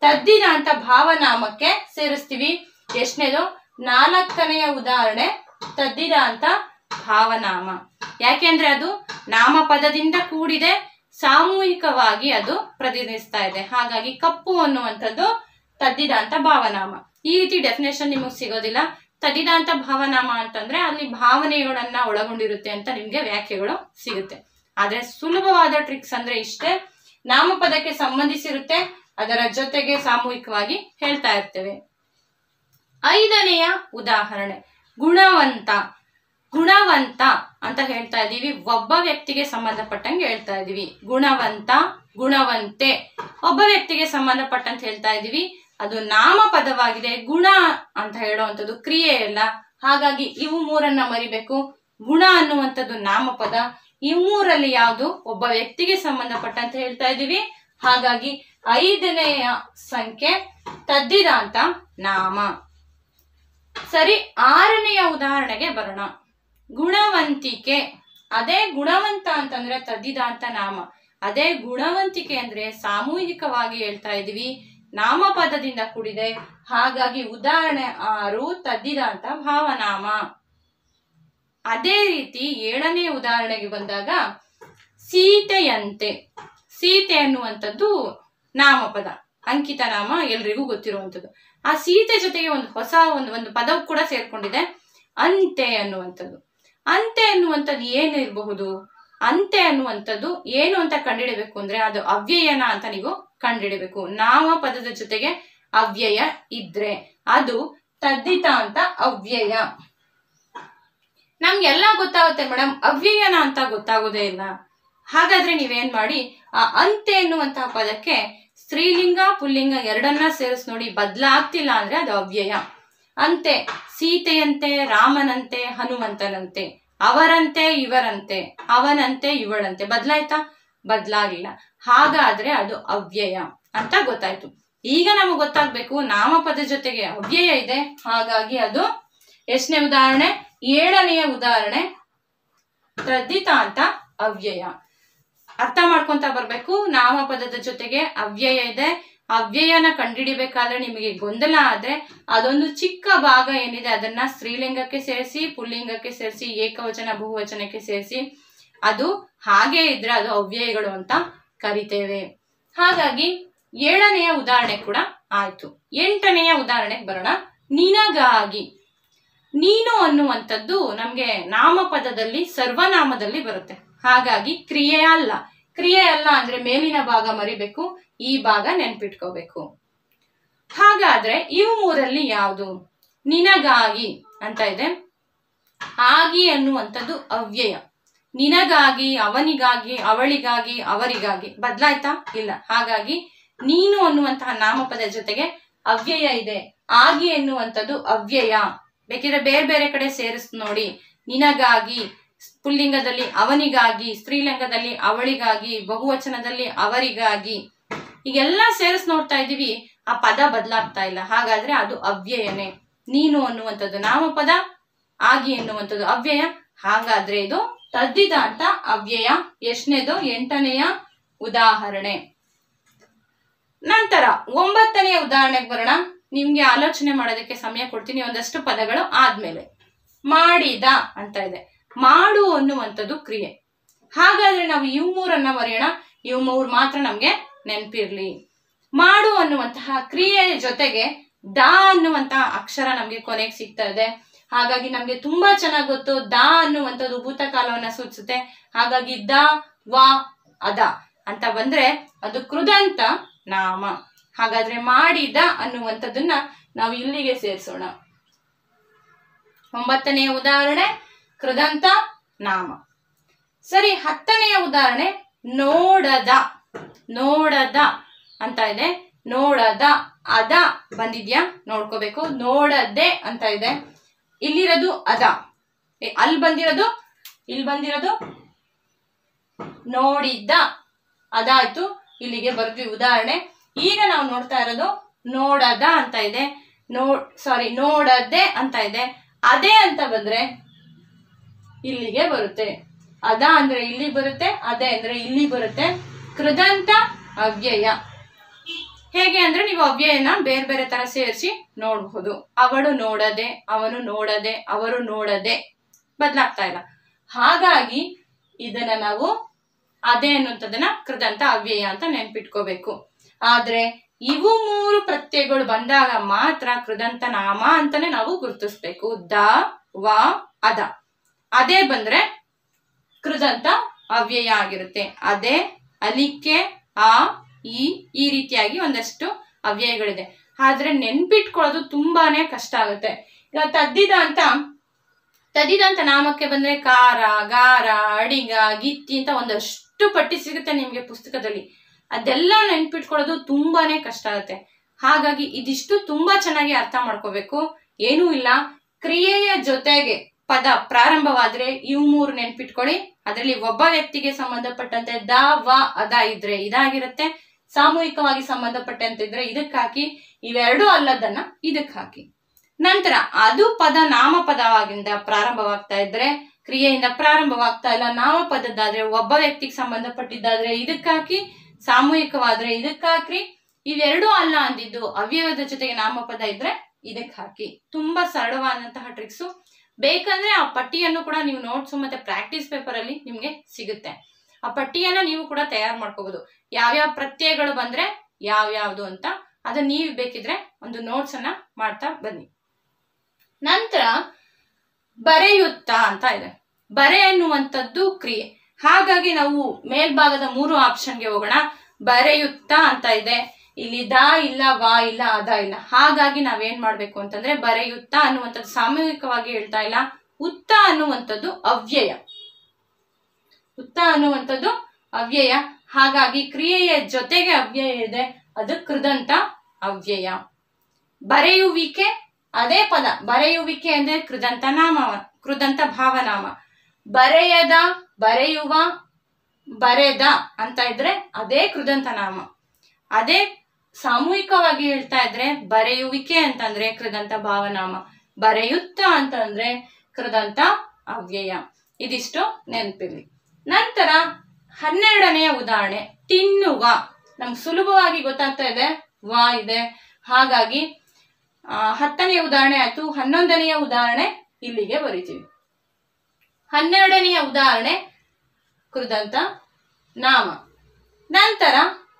ತದ್ದಿನ ಅಂತ ಭಾವನಾಮಕ್ಕೆ ಸೇರಿಸ್ತೀವಿ. ಎಷ್ಟನೇದು? ನಾಲ್ಕನೆಯ ಉದಾಹರಣೆ ತದ್ದಿನ ಅಂತ ಭಾವನಾಮ. ಯಾಕೆಂದ್ರೆ ಅದು ನಾಮಪದದಿಂದ ಕೂಡಿದೆ, ಸಾಮೂಹಿಕವಾಗಿ ಅದು ಪ್ರತಿನಿಧಿಸ್ತಾ ಇದೆ. ಹಾಗಾಗಿ ಕಪ್ಪು ಅನ್ನುವಂಥದ್ದು ತದ್ದಿದಾಂತ ಭಾವನಾಮ. ಈ ರೀತಿ ಡೆಫಿನೇಷನ್ ನಿಮಗೆ ಸಿಗೋದಿಲ್ಲ. ತದಿದಾಂತ ಭಾವನಾಮ ಅಂತಂದ್ರೆ ಅಲ್ಲಿ ಭಾವನೆಗಳನ್ನ ಒಳಗೊಂಡಿರುತ್ತೆ ಅಂತ ನಿಮ್ಗೆ ವ್ಯಾಖ್ಯೆಗಳು ಸಿಗುತ್ತೆ. ಆದ್ರೆ ಸುಲಭವಾದ ಟ್ರಿಕ್ಸ್ ಅಂದ್ರೆ ಇಷ್ಟೇ. ನಾಮಪದಕ್ಕೆ ಸಂಬಂಧಿಸಿರುತ್ತೆ ಅದರ ಜೊತೆಗೆ ಸಾಮೂಹಿಕವಾಗಿ ಹೇಳ್ತಾ ಇರ್ತೇವೆ. ಐದನೆಯ ಉದಾಹರಣೆ, ಗುಣವಂತ ಗುಣವಂತ ಅಂತ ಹೇಳ್ತಾ ಇದ್ದೀವಿ. ಒಬ್ಬ ವ್ಯಕ್ತಿಗೆ ಸಂಬಂಧಪಟ್ಟಂಗೆ ಹೇಳ್ತಾ ಇದ್ದೀವಿ. ಗುಣವಂತ, ಗುಣವಂತೆ. ಒಬ್ಬ ವ್ಯಕ್ತಿಗೆ ಸಂಬಂಧಪಟ್ಟಂತ ಹೇಳ್ತಾ ಇದ್ದೀವಿ. ಅದು ನಾಮಪದವಾಗಿದೆ ಗುಣ ಅಂತ ಹೇಳುವಂಥದ್ದು ಕ್ರಿಯೆ ಅಲ್ಲ. ಹಾಗಾಗಿ ಇವು ಮೂರನ್ನ ಮರಿಬೇಕು. ಗುಣ ಅನ್ನುವಂಥದ್ದು ನಾಮಪದ. ಈ ಮೂರಲ್ಲಿ ಯಾವುದು? ಒಬ್ಬ ವ್ಯಕ್ತಿಗೆ ಸಂಬಂಧಪಟ್ಟಂತ ಹೇಳ್ತಾ ಇದ್ದೀವಿ. ಹಾಗಾಗಿ ಐದನೆಯ ಸಂಖ್ಯೆ ತದ್ದಿದಾಂತ ನಾಮ. ಸರಿ, ಆರನೆಯ ಉದಾಹರಣೆಗೆ ಬರೋಣ. ಗುಣವಂತಿಕೆ. ಅದೇ ಗುಣವಂತ ಅಂತಂದ್ರೆ ತದ್ದಿದಾಂತ ನಾಮ. ಅದೇ ಗುಣವಂತಿಕೆ ಅಂದ್ರೆ ಸಾಮೂಹಿಕವಾಗಿ ಹೇಳ್ತಾ ಇದೀವಿ ನಾಮಪದದಿಂದ ಕೂಡಿದೆ. ಹಾಗಾಗಿ ಉದಾಹರಣೆ ಆರು, ತದ್ದಿದಾಂತ ಭಾವನಾಮ. ಅದೇ ರೀತಿ ಏಳನೇ ಉದಾಹರಣೆಗೆ ಬಂದಾಗ ಸೀತೆಯಂತೆ. ಸೀತೆ ಅನ್ನುವಂಥದ್ದು ನಾಮಪದ, ಅಂಕಿತ ನಾಮ ಎಲ್ರಿಗೂ ಗೊತ್ತಿರುವಂಥದ್ದು. ಆ ಸೀತೆ ಜೊತೆಗೆ ಒಂದು ಹೊಸ ಒಂದು ಒಂದು ಪದವು ಕೂಡ ಸೇರ್ಕೊಂಡಿದೆ. ಅಂತೆ ಅನ್ನುವಂಥದ್ದು. ಅಂತೆ ಅನ್ನುವಂಥದ್ದು ಏನು ಇರಬಹುದು? ಅಂತೆ ಅನ್ನುವಂಥದ್ದು ಏನು ಅಂತ ಕಂಡಿಡಬೇಕು ಅಂದ್ರೆ ಅದು ಅವ್ಯಯನ ಅಂತ ನೀವು ನಾಮ ಪದದ ಜೊತೆಗೆ ಅವ್ಯಯ ಇದ್ರೆ ಅದು ತದ್ದಿತ ಅಂತ ಅವ್ಯಯ. ನಮ್ಗೆಲ್ಲ ಗೊತ್ತಾಗುತ್ತೆ ಮೇಡಮ್. ಅವ್ಯಯನ ಅಂತ ಗೊತ್ತಾಗೋದೇ ಇಲ್ಲ. ಹಾಗಾದ್ರೆ ನೀವೇನ್ ಮಾಡಿ ಆ ಅಂತೆ ಎನ್ನುವಂತಹ ಪದಕ್ಕೆ ಸ್ತ್ರೀಲಿಂಗ, ಪುಲ್ಲಿಂಗ ಎರಡನ್ನ ಸೇರಿಸ್ ನೋಡಿ ಬದಲಾಗ್ತಿಲ್ಲ ಅಂದ್ರೆ ಅದು ಅವ್ಯಯ. ಅಂತೆ, ಸೀತೆಯಂತೆ, ರಾಮನಂತೆ, ಹನುಮಂತನಂತೆ, ಅವರಂತೆ, ಇವರಂತೆ, ಅವನಂತೆ, ಇವಳಂತೆ. ಬದ್ಲಾಯ್ತಾ? ಬದ್ಲಾಗಿಲ್ಲ. ಹಾಗಾದ್ರೆ ಅದು ಅವ್ಯಯ ಅಂತ ಗೊತ್ತಾಯ್ತು. ಈಗ ನಮಗೆ ಗೊತ್ತಾಗ್ಬೇಕು, ನಾಮಪದ ಜೊತೆಗೆ ಅವ್ಯಯ ಇದೆ. ಹಾಗಾಗಿ ಅದು ಎಷ್ಟನೇ ಉದಾಹರಣೆ? ಏಳನೆಯ ಉದಾಹರಣೆ ತದ್ದಿತ ಅಂತ ಅವ್ಯಯ. ಅರ್ಥ ಮಾಡ್ಕೊಂತ ಬರ್ಬೇಕು. ನಾಮಪದದ ಜೊತೆಗೆ ಅವ್ಯಯ ಇದೆ. ಅವ್ಯಯನ ಕಂಡಿಡಿಬೇಕಾದ್ರೆ ನಿಮಗೆ ಗೊಂದಲ ಆದ್ರೆ ಅದೊಂದು ಚಿಕ್ಕ ಭಾಗ ಏನಿದೆ ಅದನ್ನ ಸ್ತ್ರೀಲಿಂಗಕ್ಕೆ ಸೇರಿಸಿ, ಪುಲ್ಲಿಂಗಕ್ಕೆ ಸೇರಿಸಿ, ಏಕವಚನ, ಬಹುವಚನಕ್ಕೆ ಸೇರಿಸಿ ಅದು ಹಾಗೆ ಇದ್ರೆ ಅದು ಅವ್ಯಯಗಳು ಅಂತ ಕರಿತೇವೆ. ಹಾಗಾಗಿ ಏಳನೆಯ ಉದಾಹರಣೆ ಕೂಡ ಆಯ್ತು. ಎಂಟನೆಯ ಉದಾಹರಣೆಗೆ ಬರೋಣ. ನಿನಗಾಗಿ. ನೀನು ಅನ್ನುವಂಥದ್ದು ನಮ್ಗೆ ನಾಮಪದದಲ್ಲಿ ಸರ್ವನಾಮದಲ್ಲಿ ಬರುತ್ತೆ. ಹಾಗಾಗಿ ಕ್ರಿಯೆ ಅಲ್ಲ. ಕ್ರಿಯೆ ಅಲ್ಲ ಅಂದ್ರೆ ಮೇಲಿನ ಭಾಗ ಮರಿಬೇಕು, ಈ ಭಾಗ ನೆನ್ಪಿಟ್ಕೋಬೇಕು. ಹಾಗಾದ್ರೆ ಇವು ಮೂರಲ್ಲಿ ಯಾವುದು? ನಿನಗಾಗಿ ಅಂತ ಇದೆ. ಆಗಿ ಅನ್ನುವಂಥದ್ದು ಅವ್ಯಯ. ನಿನಗಾಗಿ, ಅವನಿಗಾಗಿ, ಅವಳಿಗಾಗಿ, ಅವರಿಗಾಗಿ ಬದಲಾಯ್ತಾ? ಇಲ್ಲ. ಹಾಗಾಗಿ ನೀನು ಅನ್ನುವಂತಹ ನಾಮಪದ ಜೊತೆಗೆ ಅವ್ಯಯ ಇದೆ. ಆಗಿ ಎನ್ನುವಂಥದ್ದು ಅವ್ಯಯ. ಬೇಕಿದ್ರೆ ಬೇರೆ ಬೇರೆ ಕಡೆ ಸೇರಿಸ್ ನೋಡಿ. ನಿನಗಾಗಿ ಪುಲ್ಲಿಂಗದಲ್ಲಿ ಅವನಿಗಾಗಿ, ಸ್ತ್ರೀಲಿಂಗದಲ್ಲಿ ಅವಳಿಗಾಗಿ, ಬಹುವಚನದಲ್ಲಿ ಅವರಿಗಾಗಿ ಈಗೆಲ್ಲ ಸೇರಿಸ್ ನೋಡ್ತಾ ಇದ್ದೀವಿ. ಆ ಪದ ಬದಲಾಗ್ತಾ ಇಲ್ಲ. ಹಾಗಾದ್ರೆ ಅದು ಅವ್ಯಯನೇ. ನೀನು ಅನ್ನುವಂಥದ್ದು ನಾಮಪದ, ಆಗಿ ಎನ್ನುವಂಥದ್ದು ಅವ್ಯಯ. ಹಾಗಾದ್ರೆ ಇದು ತದ್ದಿದ ಅಂತ ಅವ್ಯಯ. ಎಷ್ಟನೇದು? ಎಂಟನೆಯ ಉದಾಹರಣೆ. ನಂತರ ಒಂಬತ್ತನೆಯ ಉದಾಹರಣೆಗೆ ಬರೋಣ. ನಿಮ್ಗೆ ಆಲೋಚನೆ ಮಾಡೋದಕ್ಕೆ ಸಮಯ ಕೊಡ್ತೀನಿ. ಒಂದಷ್ಟು ಪದಗಳು ಆದ್ಮೇಲೆ. ಮಾಡಿದ ಅಂತ ಇದೆ. ಮಾಡು ಅನ್ನುವಂಥದ್ದು ಕ್ರಿಯೆ. ಹಾಗಾದ್ರೆ ನಾವು ಇವ್ ಮೂರನ್ನ ಬರೆಯೋಣ. ಇವ್ ಮೂರು ಮಾತ್ರ ನಮ್ಗೆ ನೆನಪಿರ್ಲಿ. ಮಾಡು ಅನ್ನುವಂತಹ ಕ್ರಿಯೆಯ ಜೊತೆಗೆ ದ ಅನ್ನುವಂತಹ ಅಕ್ಷರ ನಮ್ಗೆ ಕೊನೆಗೆ ಸಿಗ್ತಾ ಇದೆ. ಹಾಗಾಗಿ ನಮ್ಗೆ ತುಂಬಾ ಚೆನ್ನಾಗಿ ಗೊತ್ತು. ದ ಅನ್ನುವಂಥದ್ದು ಭೂತಕಾಲವನ್ನ ಸೂಚಿಸುತ್ತೆ. ಹಾಗಾಗಿ ದ, ವ, ಅದ ಅಂತ ಬಂದ್ರೆ ಅದು ಕೃದಂತ ನಾಮ. ಹಾಗಾದ್ರೆ ಮಾಡಿದ ಅನ್ನುವಂಥದ್ದನ್ನ ನಾವು ಇಲ್ಲಿಗೆ ಸೇರಿಸೋಣ. ಒಂಬತ್ತನೆಯ ಉದಾಹರಣೆ. ಕೃದಂತ ನಾಮ. ಸರಿ, ಹತ್ತನೆಯ ಉದಾಹರಣೆ, ನೋಡದ ನೋಡದ ಅಂತ ಇದೆ. ನೋಡದ, ಅದ ಬಂದಿದ್ಯಾ? ನೋಡ್ಕೋಬೇಕು. ನೋಡದೆ ಅಂತ ಇದೆ. ಇಲ್ಲಿರೋದು ಅದ. ಅಲ್ಲಿ ಬಂದಿರೋದು? ಇಲ್ಲಿ ಬಂದಿರೋದು? ನೋಡಿದ್ದ. ಅದಾಯ್ತು. ಇಲ್ಲಿಗೆ ಬರ್ತೀವಿ ಉದಾಹರಣೆ. ಈಗ ನಾವು ನೋಡ್ತಾ ಇರೋದು ನೋಡದ ಅಂತ ಇದೆ. ನೋ ಸಾರಿ ನೋಡದೆ ಅಂತ ಇದೆ. ಅದೇ ಅಂತ ಬಂದ್ರೆ ಇಲ್ಲಿಗೆ ಬರುತ್ತೆ. ಅದ ಅಂದ್ರೆ ಇಲ್ಲಿ ಬರುತ್ತೆ, ಅದೇ ಅಂದ್ರೆ ಇಲ್ಲಿ ಬರುತ್ತೆ. ಕೃದಂತ ಅವ್ಯಯ. ಹೇಗೆ ಅಂದ್ರೆ ನೀವು ಅವ್ಯಯನ ಬೇರೆ ಬೇರೆ ತರ ಸೇರಿಸಿ ನೋಡಬಹುದು ಅವಳು ನೋಡದೆ, ಅವನು ನೋಡದೆ, ಅವರು ನೋಡದೆ ಬದಲಾಗ್ತಾ ಇಲ್ಲ. ಹಾಗಾಗಿ ಇದನ್ನ ನಾವು ಅದೇ ಅನ್ನುವಂಥದ್ದನ್ನ ಕೃದಂತ ಅವ್ಯಯ ಅಂತ ನೆನ್ಪಿಟ್ಕೋಬೇಕು. ಆದ್ರೆ ಇವು ಮೂರು ಪ್ರತ್ಯಯಗಳು ಬಂದಾಗ ಮಾತ್ರ ಕೃದಂತ ನಾಮ ಅಂತಾನೆ ನಾವು ಗುರುತಿಸ್ಬೇಕು. ದ, ವ, ಅದ. ಅದೇ ಬಂದ್ರೆ ಕೃದಂತ ಅವ್ಯಯ ಆಗಿರುತ್ತೆ. ಅದೇ ಅಲಿಕೆ ಆ, ಈ ಈ ರೀತಿಯಾಗಿ ಒಂದಷ್ಟು ಅವ್ಯಯಗಳಿದೆ. ಆದ್ರೆ ನೆನ್ಪಿಟ್ಕೊಳ್ಳೋದು ತುಂಬಾನೇ ಕಷ್ಟ ಆಗುತ್ತೆ. ಈಗ ತದ್ದಿದ ಅಂತ ತದ್ದಿದ ಅಂತ ನಾಮಕ್ಕೆ ಬಂದ್ರೆ ಕಾರ ಗಾರ ಅಡಿಗ ಗಿತ್ತಿ ಅಂತ ಒಂದಷ್ಟು ಪಟ್ಟಿ ಸಿಗುತ್ತೆ ನಿಮ್ಗೆ ಪುಸ್ತಕದಲ್ಲಿ. ಅದೆಲ್ಲ ನೆನ್ಪಿಟ್ಕೊಳ್ಳೋದು ತುಂಬಾನೇ ಕಷ್ಟ ಆಗುತ್ತೆ. ಹಾಗಾಗಿ ಇದಿಷ್ಟು ತುಂಬಾ ಚೆನ್ನಾಗಿ ಅರ್ಥ ಮಾಡ್ಕೋಬೇಕು. ಏನೂ ಇಲ್ಲ. ಕ್ರಿಯೆಯ ಜೊತೆಗೆ ಪದ ಪ್ರಾರಂಭವಾದ್ರೆ ಇವ್ ಮೂರು ನೆನ್ಪಿಟ್ಕೊಳ್ಳಿ. ಅದರಲ್ಲಿ ಒಬ್ಬ ವ್ಯಕ್ತಿಗೆ ಸಂಬಂಧಪಟ್ಟಂತೆ ದ, ವ, ಅದ ಇದ್ರೆ ಇದಾಗಿರುತ್ತೆ. ಸಾಮೂಹಿಕವಾಗಿ ಸಂಬಂಧಪಟ್ಟಂತೆ ಇದ್ರೆ ಇದಕ್ಕೆ ಹಾಕಿ. ಇವೆರಡೂ ಅಲ್ಲದನ್ನ ಇದಕ್ ಹಾಕಿ. ನಂತರ ಅದು ಪದ ನಾಮಪದವಾಗಿಂದ ಪ್ರಾರಂಭವಾಗ್ತಾ ಇದ್ರೆ, ಕ್ರಿಯೆಯಿಂದ ಪ್ರಾರಂಭವಾಗ್ತಾ ಇಲ್ಲ, ನಾಮಪದದ್ದಾದ್ರೆ, ಒಬ್ಬ ವ್ಯಕ್ತಿಗೆ ಸಂಬಂಧಪಟ್ಟಿದ್ದಾದ್ರೆ ಇದಕ್ಕಾಕಿ ಸಾಮೂಹಿಕವಾದ್ರೆ ಇದಕ್ಕಾಕ್ರಿ ಇವೆರಡೂ ಅಲ್ಲ ಅಂದಿದ್ದು ಅವ್ಯವದ ಜೊತೆಗೆ ನಾಮಪದ ಇದ್ರೆ ಇದಕ್ ಹಾಕಿ. ತುಂಬಾ ಸರಳವಾದಂತಹ ಟ್ರಿಕ್ಸು ಬೇಕಂದ್ರೆ ಆ ಪಟ್ಟಿಯನ್ನು ಕೂಡ ನೀವು ನೋಟ್ಸ್ ಮತ್ತೆ ಪ್ರಾಕ್ಟೀಸ್ ಪೇಪರ್ ಅಲ್ಲಿ ನಿಮ್ಗೆ ಸಿಗುತ್ತೆ. ಆ ಪಟ್ಟಿಯನ್ನ ನೀವು ಕೂಡ ತಯಾರು ಮಾಡ್ಕೋಬಹುದು ಯಾವ್ಯಾವ ಪ್ರತ್ಯಯಗಳು ಬಂದ್ರೆ ಯಾವ್ಯಾವ್ದು ಅಂತ ಅದನ್ನ ನೀವು ಬೇಕಿದ್ರೆ ಒಂದು ನೋಟ್ಸ್ ಅನ್ನ ಮಾಡ್ತಾ ಬನ್ನಿ. ನಂತರ ಬರೆಯುತ್ತಾ ಅಂತ ಇದೆ. ಬರೆ ಎನ್ನುವಂಥದ್ದು ಕ್ರಿಯೆ. ಹಾಗಾಗಿ ನಾವು ಮೇಲ್ಭಾಗದ ಮೂರು ಆಪ್ಷನ್ಗೆ ಹೋಗೋಣ. ಬರೆಯುತ್ತಾ ಅಂತ ಇದೆ. ಇಲ್ಲಿ ದ ಇಲ್ಲ ವಾ ಇಲ್ಲ ಅದ ಇಲ್ಲ. ಹಾಗಾಗಿ ನಾವೇನ್ ಮಾಡ್ಬೇಕು ಅಂತಂದ್ರೆ ಬರೆಯುತ್ತಾ ಅನ್ನುವಂಥದ್ದು ಸಾಮೂಹಿಕವಾಗಿ ಹೇಳ್ತಾ ಇಲ್ಲ. ಉತ್ತ ಅನ್ನುವಂಥದ್ದು ಅವ್ಯಯ. ಉತ್ತ ಅನ್ನುವಂಥದ್ದು ಅವ್ಯಯ. ಹಾಗಾಗಿ ಕ್ರಿಯೆಯ ಜೊತೆಗೆ ಅವ್ಯಯ ಇದೆ. ಅದು ಕೃದಂತ ಅವ್ಯಯ. ಬರೆಯುವಿಕೆ ಅದೇ ಪದ. ಬರೆಯುವಿಕೆ ಅಂದ್ರೆ ಕೃದಂತ ನಾಮ, ಕೃದಂತ ಭಾವನಾಮ. ಬರೆಯದ, ಬರೆಯುವ, ಬರೆದ ಅಂತ ಇದ್ರೆ ಅದೇ ಕೃದಂತ ನಾಮ. ಅದೇ ಸಾಮೂಹಿಕವಾಗಿ ಹೇಳ್ತಾ ಇದ್ರೆ ಬರೆಯುವಿಕೆ ಅಂತಂದ್ರೆ ಕೃದಂತ ಭಾವನಾಮ. ಬರೆಯುತ್ತ ಅಂತಂದ್ರೆ ಕೃದಂತ ಅವ್ಯಯ. ಇದಿಷ್ಟು ನೆನಪಿರ್ಲಿ. ನಂತರ ಹನ್ನೆರಡನೆಯ ಉದಾಹರಣೆ, ತಿನ್ನುವ. ನಮ್ಗೆ ಸುಲಭವಾಗಿ ಗೊತ್ತಾಗ್ತಾ ಇದೆ, ವಾ ಇದೆ. ಹಾಗಾಗಿ ಹತ್ತನೆಯ ಉದಾಹರಣೆ ಆಯ್ತು, ಹನ್ನೊಂದನೆಯ ಉದಾಹರಣೆ ಇಲ್ಲಿಗೆ ಬರಿತೀವಿ. ಹನ್ನೆರಡನೆಯ ಉದಾಹರಣೆ, ಕೃದಂತ ನಾಮ. ನಂತರ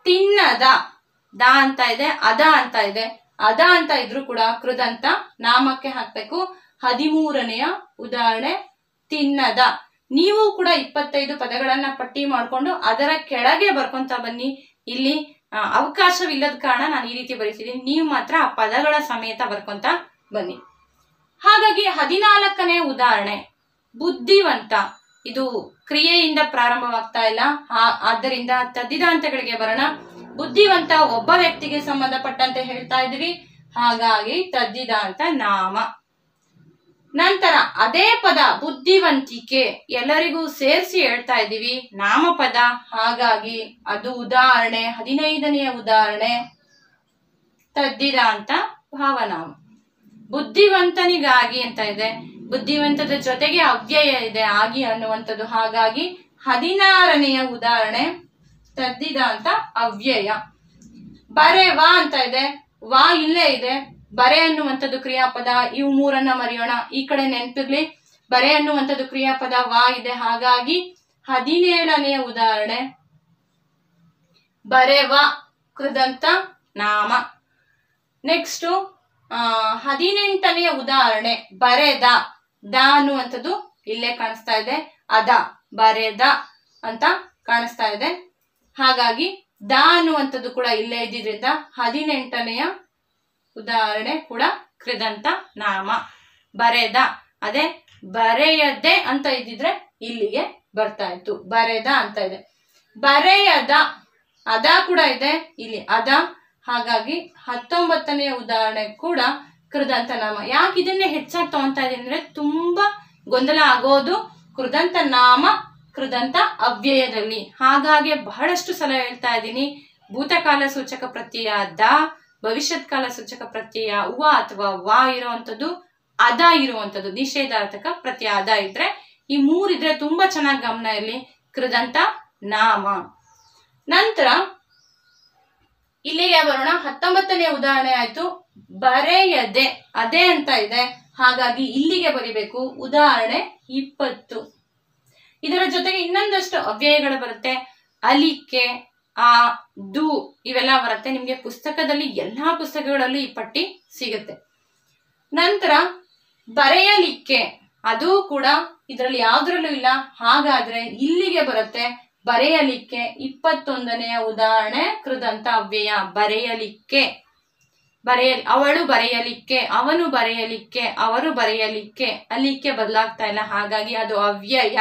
ತಿನ್ನದ. ದ ಅಂತ ಇದೆ, ಅದ ಅಂತ ಇದೆ. ಅದ ಅಂತ ಇದ್ರು ಕೂಡ ಕೃದಂತ ನಾಮಕ್ಕೆ ಹಾಕ್ಬೇಕು. ಹದಿಮೂರನೆಯ ಉದಾಹರಣೆ, ತಿನ್ನದ. ನೀವು ಕೂಡ ಇಪ್ಪತ್ತೈದು ಪದಗಳನ್ನ ಪಟ್ಟಿ ಮಾಡ್ಕೊಂಡು ಅದರ ಕೆಳಗೆ ಬರ್ಕೊಂತ ಬನ್ನಿ. ಇಲ್ಲಿ ಅವಕಾಶವಿಲ್ಲದ ಕಾರಣ ನಾನು ಈ ರೀತಿ ಬರೀತಿದ್ದೀನಿ. ನೀವು ಮಾತ್ರ ಆ ಪದಗಳ ಸಮೇತ ಬರ್ಕೊಂತ ಬನ್ನಿ. ಹಾಗಾಗಿ ಹದಿನಾಲ್ಕನೇ ಉದಾಹರಣೆ, ಬುದ್ಧಿವಂತ. ಇದು ಕ್ರಿಯೆಯಿಂದ ಪ್ರಾರಂಭವಾಗ್ತಾ ಇಲ್ಲ. ಆದ್ದರಿಂದ ತದ್ದಿದಾಂತಗಳಿಗೆ ಬರೋಣ. ಬುದ್ಧಿವಂತ ಒಬ್ಬ ವ್ಯಕ್ತಿಗೆ ಸಂಬಂಧಪಟ್ಟಂತೆ ಹೇಳ್ತಾ ಇದ್ವಿ. ಹಾಗಾಗಿ ತದ್ದಿದಾಂತ ನಾಮ. ನಂತರ ಅದೇ ಪದ ಬುದ್ಧಿವಂತಿಕೆ ಎಲ್ಲರಿಗೂ ಸೇರಿಸಿ ಹೇಳ್ತಾ ಇದ್ದೀವಿ. ನಾಮಪದ ಹಾಗಾಗಿ ಅದು ಉದಾಹರಣೆ, ಹದಿನೈದನೆಯ ಉದಾಹರಣೆ. ತದ್ದಿದಾಂತ ಭಾವನಾಮ. ಬುದ್ಧಿವಂತನಿಗಾಗಿ ಅಂತ ಇದೆ. ಬುದ್ಧಿವಂತದ ಜೊತೆಗೆ ಅವ್ಯಯ ಇದೆ, ಆಗಿ ಅನ್ನುವಂಥದ್ದು. ಹಾಗಾಗಿ ಹದಿನಾರನೆಯ ಉದಾಹರಣೆ. ತದ್ದಿದಾಂತ ಅವ್ಯಯ. ಬರೆ ವಾ ಅಂತ ಇದೆ. ವಾ ಇಲ್ಲೇ ಇದೆ. ಬರೆ ಅನ್ನುವಂಥದ್ದು ಕ್ರಿಯಾಪದ, ಇವು ಮೂರನ್ನ ಮರೆಯೋಣ. ಈ ಕಡೆ ನೆನಪಿರ್ಲಿ. ಬರೆ ಅನ್ನುವಂಥದ್ದು ಕ್ರಿಯಾಪದ, ವಾ ಇದೆ. ಹಾಗಾಗಿ ಹದಿನೇಳನೆಯ ಉದಾಹರಣೆ. ಬರೆವ ಕೃದಂತ ನಾಮ. ನೆಕ್ಸ್ಟ್ ಹದಿನೆಂಟನೆಯ ಉದಾಹರಣೆ. ಬರೆದ ದ. ಅನ್ನುವಂಥದ್ದು ಇಲ್ಲೇ ಕಾಣಿಸ್ತಾ ಇದೆ. ಅದ. ಬರೆದ ಅಂತ ಕಾಣಿಸ್ತಾ ಇದೆ. ಹಾಗಾಗಿ ದ ಅನ್ನುವಂಥದ್ದು ಕೂಡ ಇಲ್ಲೇ ಇದ್ದಿದ್ರಿಂದ ಹದಿನೆಂಟನೆಯ ಉದಾಹರಣೆ ಕೂಡ ಕೃದಂತ ನಾಮ. ಬರೆದ. ಅದೇ ಬರೆಯದೆ ಅಂತ ಇದ್ದಿದ್ರೆ ಇಲ್ಲಿಗೆ ಬರ್ತಾ ಇತ್ತು. ಬರೆದ ಅಂತ ಇದೆ. ಬರೆಯದ ಅದ ಕೂಡ ಇದೆ ಇಲ್ಲಿ. ಅದ ಹಾಗಾಗಿ ಹತ್ತೊಂಬತ್ತನೆಯ ಉದಾಹರಣೆ ಕೂಡ ಕೃದಂತ ನಾಮ. ಯಾಕೆ ಇದನ್ನೇ ಹೆಚ್ಚಾಗಿ ತಗೊಂತಾ ಇದೆ ಅಂದ್ರೆ ತುಂಬಾ ಗೊಂದಲ ಆಗೋದು ಕೃದಂತ ನಾಮ ಕೃದಂತ ಅವ್ಯಯದಲ್ಲಿ ಹಾಗಾಗಿ ಬಹಳಷ್ಟು ಸಲ ಹೇಳ್ತಾ ಇದ್ದೀನಿ, ಭೂತಕಾಲ ಸೂಚಕ ಪ್ರತ್ಯಯ ದ, ಭವಿಷ್ಯತ್ ಕಾಲ ಸೂಚಕ ಪ್ರತ್ಯಯ ಉವ ಅಥವಾ ವಾ ಇರುವಂಥದ್ದು ಅದ ಇರುವಂಥದ್ದು, ನಿಷೇಧಾರ್ಥಕ ಪ್ರತ್ಯಯ ಅದ ಇದ್ರೆ ಈ ಮೂರಿದ್ರೆ ತುಂಬಾ ಚೆನ್ನಾಗಿ ಗಮನ ಇರಲಿ. ಕೃದಂತ ನಾಮ. ನಂತರ ಇಲ್ಲಿಗೆ ಬರೋಣ. ಹತ್ತೊಂಬತ್ತನೇ ಉದಾಹರಣೆ ಆಯ್ತು. ಬರೆಯದೆ, ಅದೇ ಅಂತ ಇದೆ. ಹಾಗಾಗಿ ಇಲ್ಲಿಗೆ ಬರಿಬೇಕು. ಉದಾಹರಣೆ ಇಪ್ಪತ್ತು. ಇದರ ಜೊತೆಗೆ ಇನ್ನೊಂದಷ್ಟು ಅವ್ಯಯಗಳು ಬರುತ್ತೆ. ಅಲಿಕೆ, ಆ, ದು ಇವೆಲ್ಲ ಬರುತ್ತೆ. ನಿಮ್ಗೆ ಪುಸ್ತಕದಲ್ಲಿ ಎಲ್ಲಾ ಪುಸ್ತಕಗಳಲ್ಲೂ ಈ ಪಟ್ಟಿ ಸಿಗುತ್ತೆ. ನಂತರ ಬರೆಯಲಿಕ್ಕೆ, ಅದು ಕೂಡ ಇದರಲ್ಲಿ ಯಾವ್ದ್ರಲ್ಲೂ ಇಲ್ಲ. ಹಾಗಾದ್ರೆ ಇಲ್ಲಿಗೆ ಬರುತ್ತೆ ಬರೆಯಲಿಕ್ಕೆ ಇಪ್ಪತ್ತೊಂದನೆಯ ಉದಾಹರಣೆ ಕೃದಂತ ಅವ್ಯಯ, ಬರೆಯಲಿಕ್ಕೆ. ಬರೆಯ, ಅವಳು ಬರೆಯಲಿಕ್ಕೆ, ಅವನು ಬರೆಯಲಿಕ್ಕೆ, ಅವರು ಬರೆಯಲಿಕ್ಕೆ. ಅಲಿಕ್ಕೆ ಬದಲಾಗ್ತಾ ಇಲ್ಲ. ಹಾಗಾಗಿ ಅದು ಅವ್ಯಯ.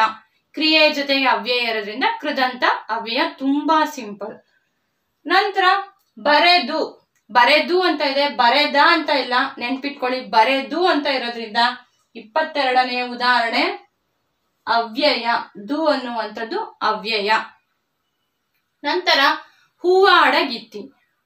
ಕ್ರಿಯೆ ಜೊತೆಗೆ ಅವ್ಯಯ ಇರೋದ್ರಿಂದ ಕೃದಂತ ಅವ್ಯಯ ತುಂಬಾ ಸಿಂಪಲ್. ನಂತರ ಬರೆದು ಬರೆದು ಅಂತ ಇದೆ, ಬರೆದ ಅಂತ ಇಲ್ಲ, ನೆನ್ಪಿಟ್ಕೊಳ್ಳಿ, ಬರೆದು ಅಂತ ಇರೋದ್ರಿಂದ ಇಪ್ಪತ್ತೆರಡನೆಯ ಉದಾಹರಣೆ, ಅವ್ಯಯ, ದು ಅನ್ನುವಂಥದ್ದು ಅವ್ಯಯ. ನಂತರ ಹೂವಾಡಗಿತ್ತಿ.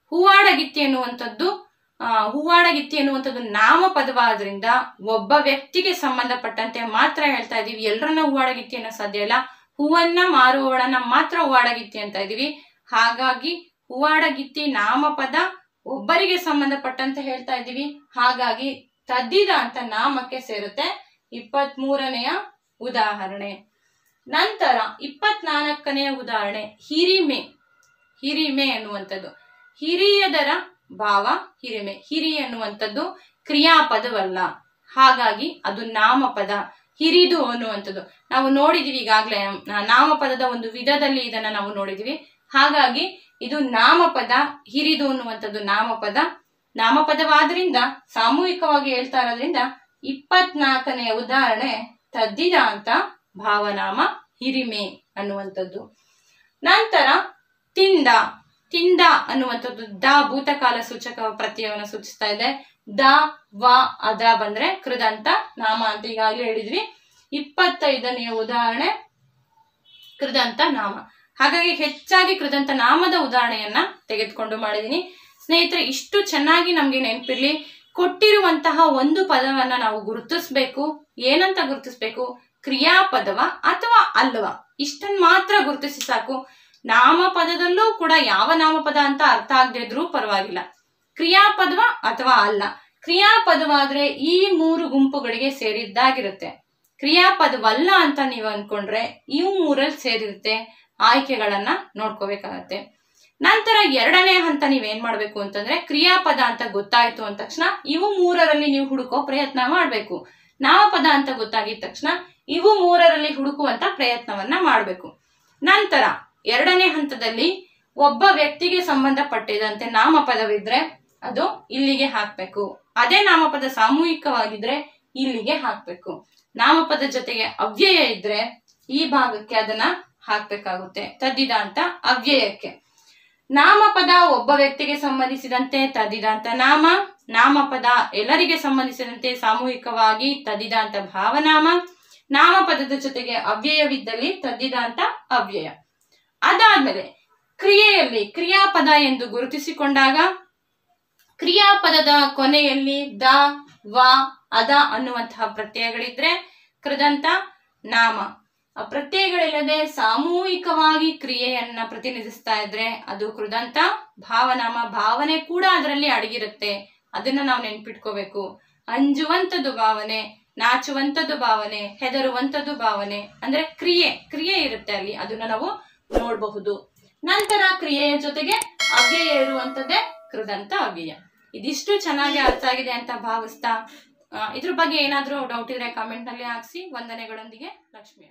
ಹೂವಾಡಗಿತ್ತಿ ಅನ್ನುವಂಥದ್ದು ಹೂವಾಡಗಿತ್ತಿ ಎನ್ನುವಂಥದ್ದು ನಾಮಪದವಾದ್ರಿಂದ ಒಬ್ಬ ವ್ಯಕ್ತಿಗೆ ಸಂಬಂಧಪಟ್ಟಂತೆ ಮಾತ್ರ ಹೇಳ್ತಾ ಇದೀವಿ. ಎಲ್ಲರನ್ನ ಹೂವಾಡಗಿತ್ತಿ ಅನ್ನೋ ಸಾಧ್ಯ ಇಲ್ಲ. ಹೂವನ್ನ ಮಾರುವವಳನ್ನ ಮಾತ್ರ ಹೂವಾಡಗಿತ್ತಿ ಅಂತ ಇದೀವಿ. ಹಾಗಾಗಿ ಹೂವಾಡಗಿತ್ತಿ ನಾಮಪದ ಒಬ್ಬರಿಗೆ ಸಂಬಂಧಪಟ್ಟಂತ ಹೇಳ್ತಾ ಇದ್ದೀವಿ ಹಾಗಾಗಿ ತದ್ದಿದ ಅಂತ ನಾಮಕ್ಕೆ ಸೇರುತ್ತೆ. ಇಪ್ಪತ್ತ್ ಮೂರನೆಯ ಉದಾಹರಣೆ. ನಂತರ ಇಪ್ಪತ್ನಾಲ್ಕನೆಯ ಉದಾಹರಣೆ. ಹಿರಿಮೆ. ಹಿರಿಮೆ ಅನ್ನುವಂಥದ್ದು ಹಿರಿಯದರ ಭಾವ, ಹಿರಿಮೆ. ಹಿರಿ ಅನ್ನುವಂಥದ್ದು ಕ್ರಿಯಾಪದವಲ್ಲ. ಹಾಗಾಗಿ ಅದು ನಾಮಪದ. ಹಿರಿದು ಅನ್ನುವಂಥದ್ದು. ನಾವು ನೋಡಿದೀವಿ ಈಗಾಗಲೇ ನಾಮಪದದ ಒಂದು ವಿಧದಲ್ಲಿ ಇದನ್ನ ನಾವು ನೋಡಿದೀವಿ. ಹಾಗಾಗಿ ಇದು ನಾಮಪದ, ಹಿರಿದು ಅನ್ನುವಂಥದ್ದು ನಾಮಪದ. ನಾಮಪದವಾದ್ರಿಂದ, ಸಾಮೂಹಿಕವಾಗಿ ಹೇಳ್ತಾ ಇರೋದ್ರಿಂದ ಇಪ್ಪತ್ನಾಲ್ಕನೆಯ ಉದಾಹರಣೆ ತದ್ದಿದ ಅಂತ ಭಾವನಾಮ ಹಿರಿಮೆ ಅನ್ನುವಂಥದ್ದು. ನಂತರ ತಿಂದ. ತಿಂದ ಅನ್ನುವಂಥದ್ದು ದ ಭೂತಕಾಲ ಸೂಚಕ ಪ್ರತ್ಯಯವನ್ನು ಸೂಚಿಸ್ತಾ ಇದೆ. ದ, ವ, ಅದ ಬಂದ್ರೆ ಕೃದಂತ, ನಾಮ ಅಂತ ಈಗಾಗಲೇ ಹೇಳಿದ್ವಿ. ಇಪ್ಪತ್ತೈದನೆಯ ಉದಾಹರಣೆ, ಕೃದಂತ, ನಾಮ. ಹಾಗಾಗಿ ಹೆಚ್ಚಾಗಿ ಕೃದಂತ ನಾಮದ ಉದಾಹರಣೆಯನ್ನ ತೆಗೆದುಕೊಂಡು ಮಾಡಿದೀನಿ. ಸ್ನೇಹಿತರೆ, ಇಷ್ಟು ಚೆನ್ನಾಗಿ ನಮ್ಗೆ ನೆನಪಿರ್ಲಿ. ಕೊಟ್ಟಿರುವಂತಹ ಒಂದು ಪದವನ್ನ ನಾವು ಗುರುತಿಸ್ಬೇಕು. ಏನಂತ ಗುರುತಿಸ್ಬೇಕು? ಕ್ರಿಯಾಪದವ ಅಥವಾ ಅಲ್ವ? ಇಷ್ಟನ್ ಮಾತ್ರ ಗುರುತಿಸಿ ಸಾಕು. ನಾಮಪದದಲ್ಲೂ ಕೂಡ ಯಾವ ನಾಮಪದ ಅಂತ ಅರ್ಥ ಆಗದೆ ಇದ್ರೂ ಪರವಾಗಿಲ್ಲ. ಕ್ರಿಯಾಪದವ ಅಥವಾ ಅಲ್ಲ. ಕ್ರಿಯಾಪದವಾದ್ರೆ ಈ ಮೂರು ಗುಂಪುಗಳಿಗೆ ಸೇರಿದ್ದಾಗಿರುತ್ತೆ. ಕ್ರಿಯಾಪದವಲ್ಲ ಅಂತ ನೀವು ಅನ್ಕೊಂಡ್ರೆ ಈ ಮೂರಲ್ಲಿ ಸೇರಿರುತ್ತೆ. ಆಯ್ಕೆಗಳನ್ನ ನೋಡ್ಕೋಬೇಕಾಗತ್ತೆ. ನಂತರ ಎರಡನೇ ಹಂತ ನೀವೇನ್ ಮಾಡ್ಬೇಕು ಅಂತಂದ್ರೆ ಕ್ರಿಯಾಪದ ಅಂತ ಗೊತ್ತಾಯ್ತು ಅಂದ ತಕ್ಷಣ ಇವು ಮೂರರಲ್ಲಿ ನೀವು ಹುಡುಕೋ ಪ್ರಯತ್ನ ಮಾಡ್ಬೇಕು. ನಾಮಪದ ಅಂತ ಗೊತ್ತಾಗಿದ ತಕ್ಷಣ ಇವು ಮೂರರಲ್ಲಿ ಹುಡುಕುವಂತ ಪ್ರಯತ್ನವನ್ನ ಮಾಡಬೇಕು. ನಂತರ ಎರಡನೇ ಹಂತದಲ್ಲಿ ಒಬ್ಬ ವ್ಯಕ್ತಿಗೆ ಸಂಬಂಧಪಟ್ಟಿದಂತೆ ನಾಮಪದವಿದ್ರೆ ಅದು ಇಲ್ಲಿಗೆ ಹಾಕ್ಬೇಕು. ಅದೇ ನಾಮಪದ ಸಾಮೂಹಿಕವಾಗಿದ್ರೆ ಇಲ್ಲಿಗೆ ಹಾಕ್ಬೇಕು. ನಾಮಪದ ಜೊತೆಗೆ ಅವ್ಯಯ ಇದ್ರೆ ಈ ಭಾಗಕ್ಕೆ ಅದನ್ನ ಹಾಕ್ಬೇಕಾಗುತ್ತೆ. ತದ್ದಿದ ಅಂತ ಅವ್ಯಯಕ್ಕೆ. ನಾಮಪದ ಒಬ್ಬ ವ್ಯಕ್ತಿಗೆ ಸಂಬಂಧಿಸಿದಂತೆ ತದ್ದಿದ ಅಂತ ನಾಮ, ನಾಮಪದ ಎಲ್ಲರಿಗೆ ಸಂಬಂಧಿಸಿದಂತೆ ಸಾಮೂಹಿಕವಾಗಿ ತದ್ದಿದ ಅಂತ ಭಾವನಾಮ, ನಾಮಪದದ ಜೊತೆಗೆ ಅವ್ಯಯವಿದ್ದಲ್ಲಿ ತದ್ದಿದ ಅಂತ ಅವ್ಯಯ. ಅದಾದ್ಮೇಲೆ ಕ್ರಿಯೆಯಲ್ಲಿ ಕ್ರಿಯಾಪದ ಎಂದು ಗುರುತಿಸಿಕೊಂಡಾಗ ಕ್ರಿಯಾಪದದ ಕೊನೆಯಲ್ಲಿ ದ, ವ, ಅದ ಅನ್ನುವಂತಹ ಪ್ರತ್ಯಯಗಳಿದ್ರೆ ಕೃದಂತ, ನಾಮ. ಆ ಪ್ರತ್ಯಯಗಳಿಲ್ಲದೆ ಸಾಮೂಹಿಕವಾಗಿ ಕ್ರಿಯೆಯನ್ನ ಪ್ರತಿನಿಧಿಸ್ತಾ ಇದ್ರೆ ಅದು ಕೃದಂತ, ಭಾವನಾಮ, ಭಾವನೆ ಕೂಡ ಅದರಲ್ಲಿ ಅಡಗಿರುತ್ತೆ. ಅದನ್ನ ನಾವು ನೆನ್ಪಿಟ್ಕೋಬೇಕು. ಅಂಜುವಂಥದ್ದು ಭಾವನೆ ನಾಚುವಂಥದ್ದು ಭಾವನೆ ಹೆದರುವಂಥದ್ದು ಭಾವನೆ, ಅಂದ್ರೆ ಕ್ರಿಯೆ. ಕ್ರಿಯೆ ಇರುತ್ತೆ ಅಲ್ಲಿ. ಅದನ್ನ ನಾವು ನೋಡಬಹುದು. ನಂತರ ಕ್ರಿಯೆಯ ಜೊತೆಗೆ ಅವ್ಯಯ ಇರುವಂತದ್ದೇ ಕೃದಂತ ಅವ್ಯಯ. ಇದಿಷ್ಟು ಚೆನ್ನಾಗಿ ಅರ್ಥ ಆಗಿದೆ ಅಂತ ಭಾವಿಸ್ತಾ ಇದ್ರ ಬಗ್ಗೆ ಏನಾದರೂ ಡೌಟ್ ಇದ್ರೆ ಕಾಮೆಂಟ್ನಲ್ಲಿ ಹಾಕ್ಸಿ. ವಂದನೆಗಳೊಂದಿಗೆ ಲಕ್ಷ್ಮಿ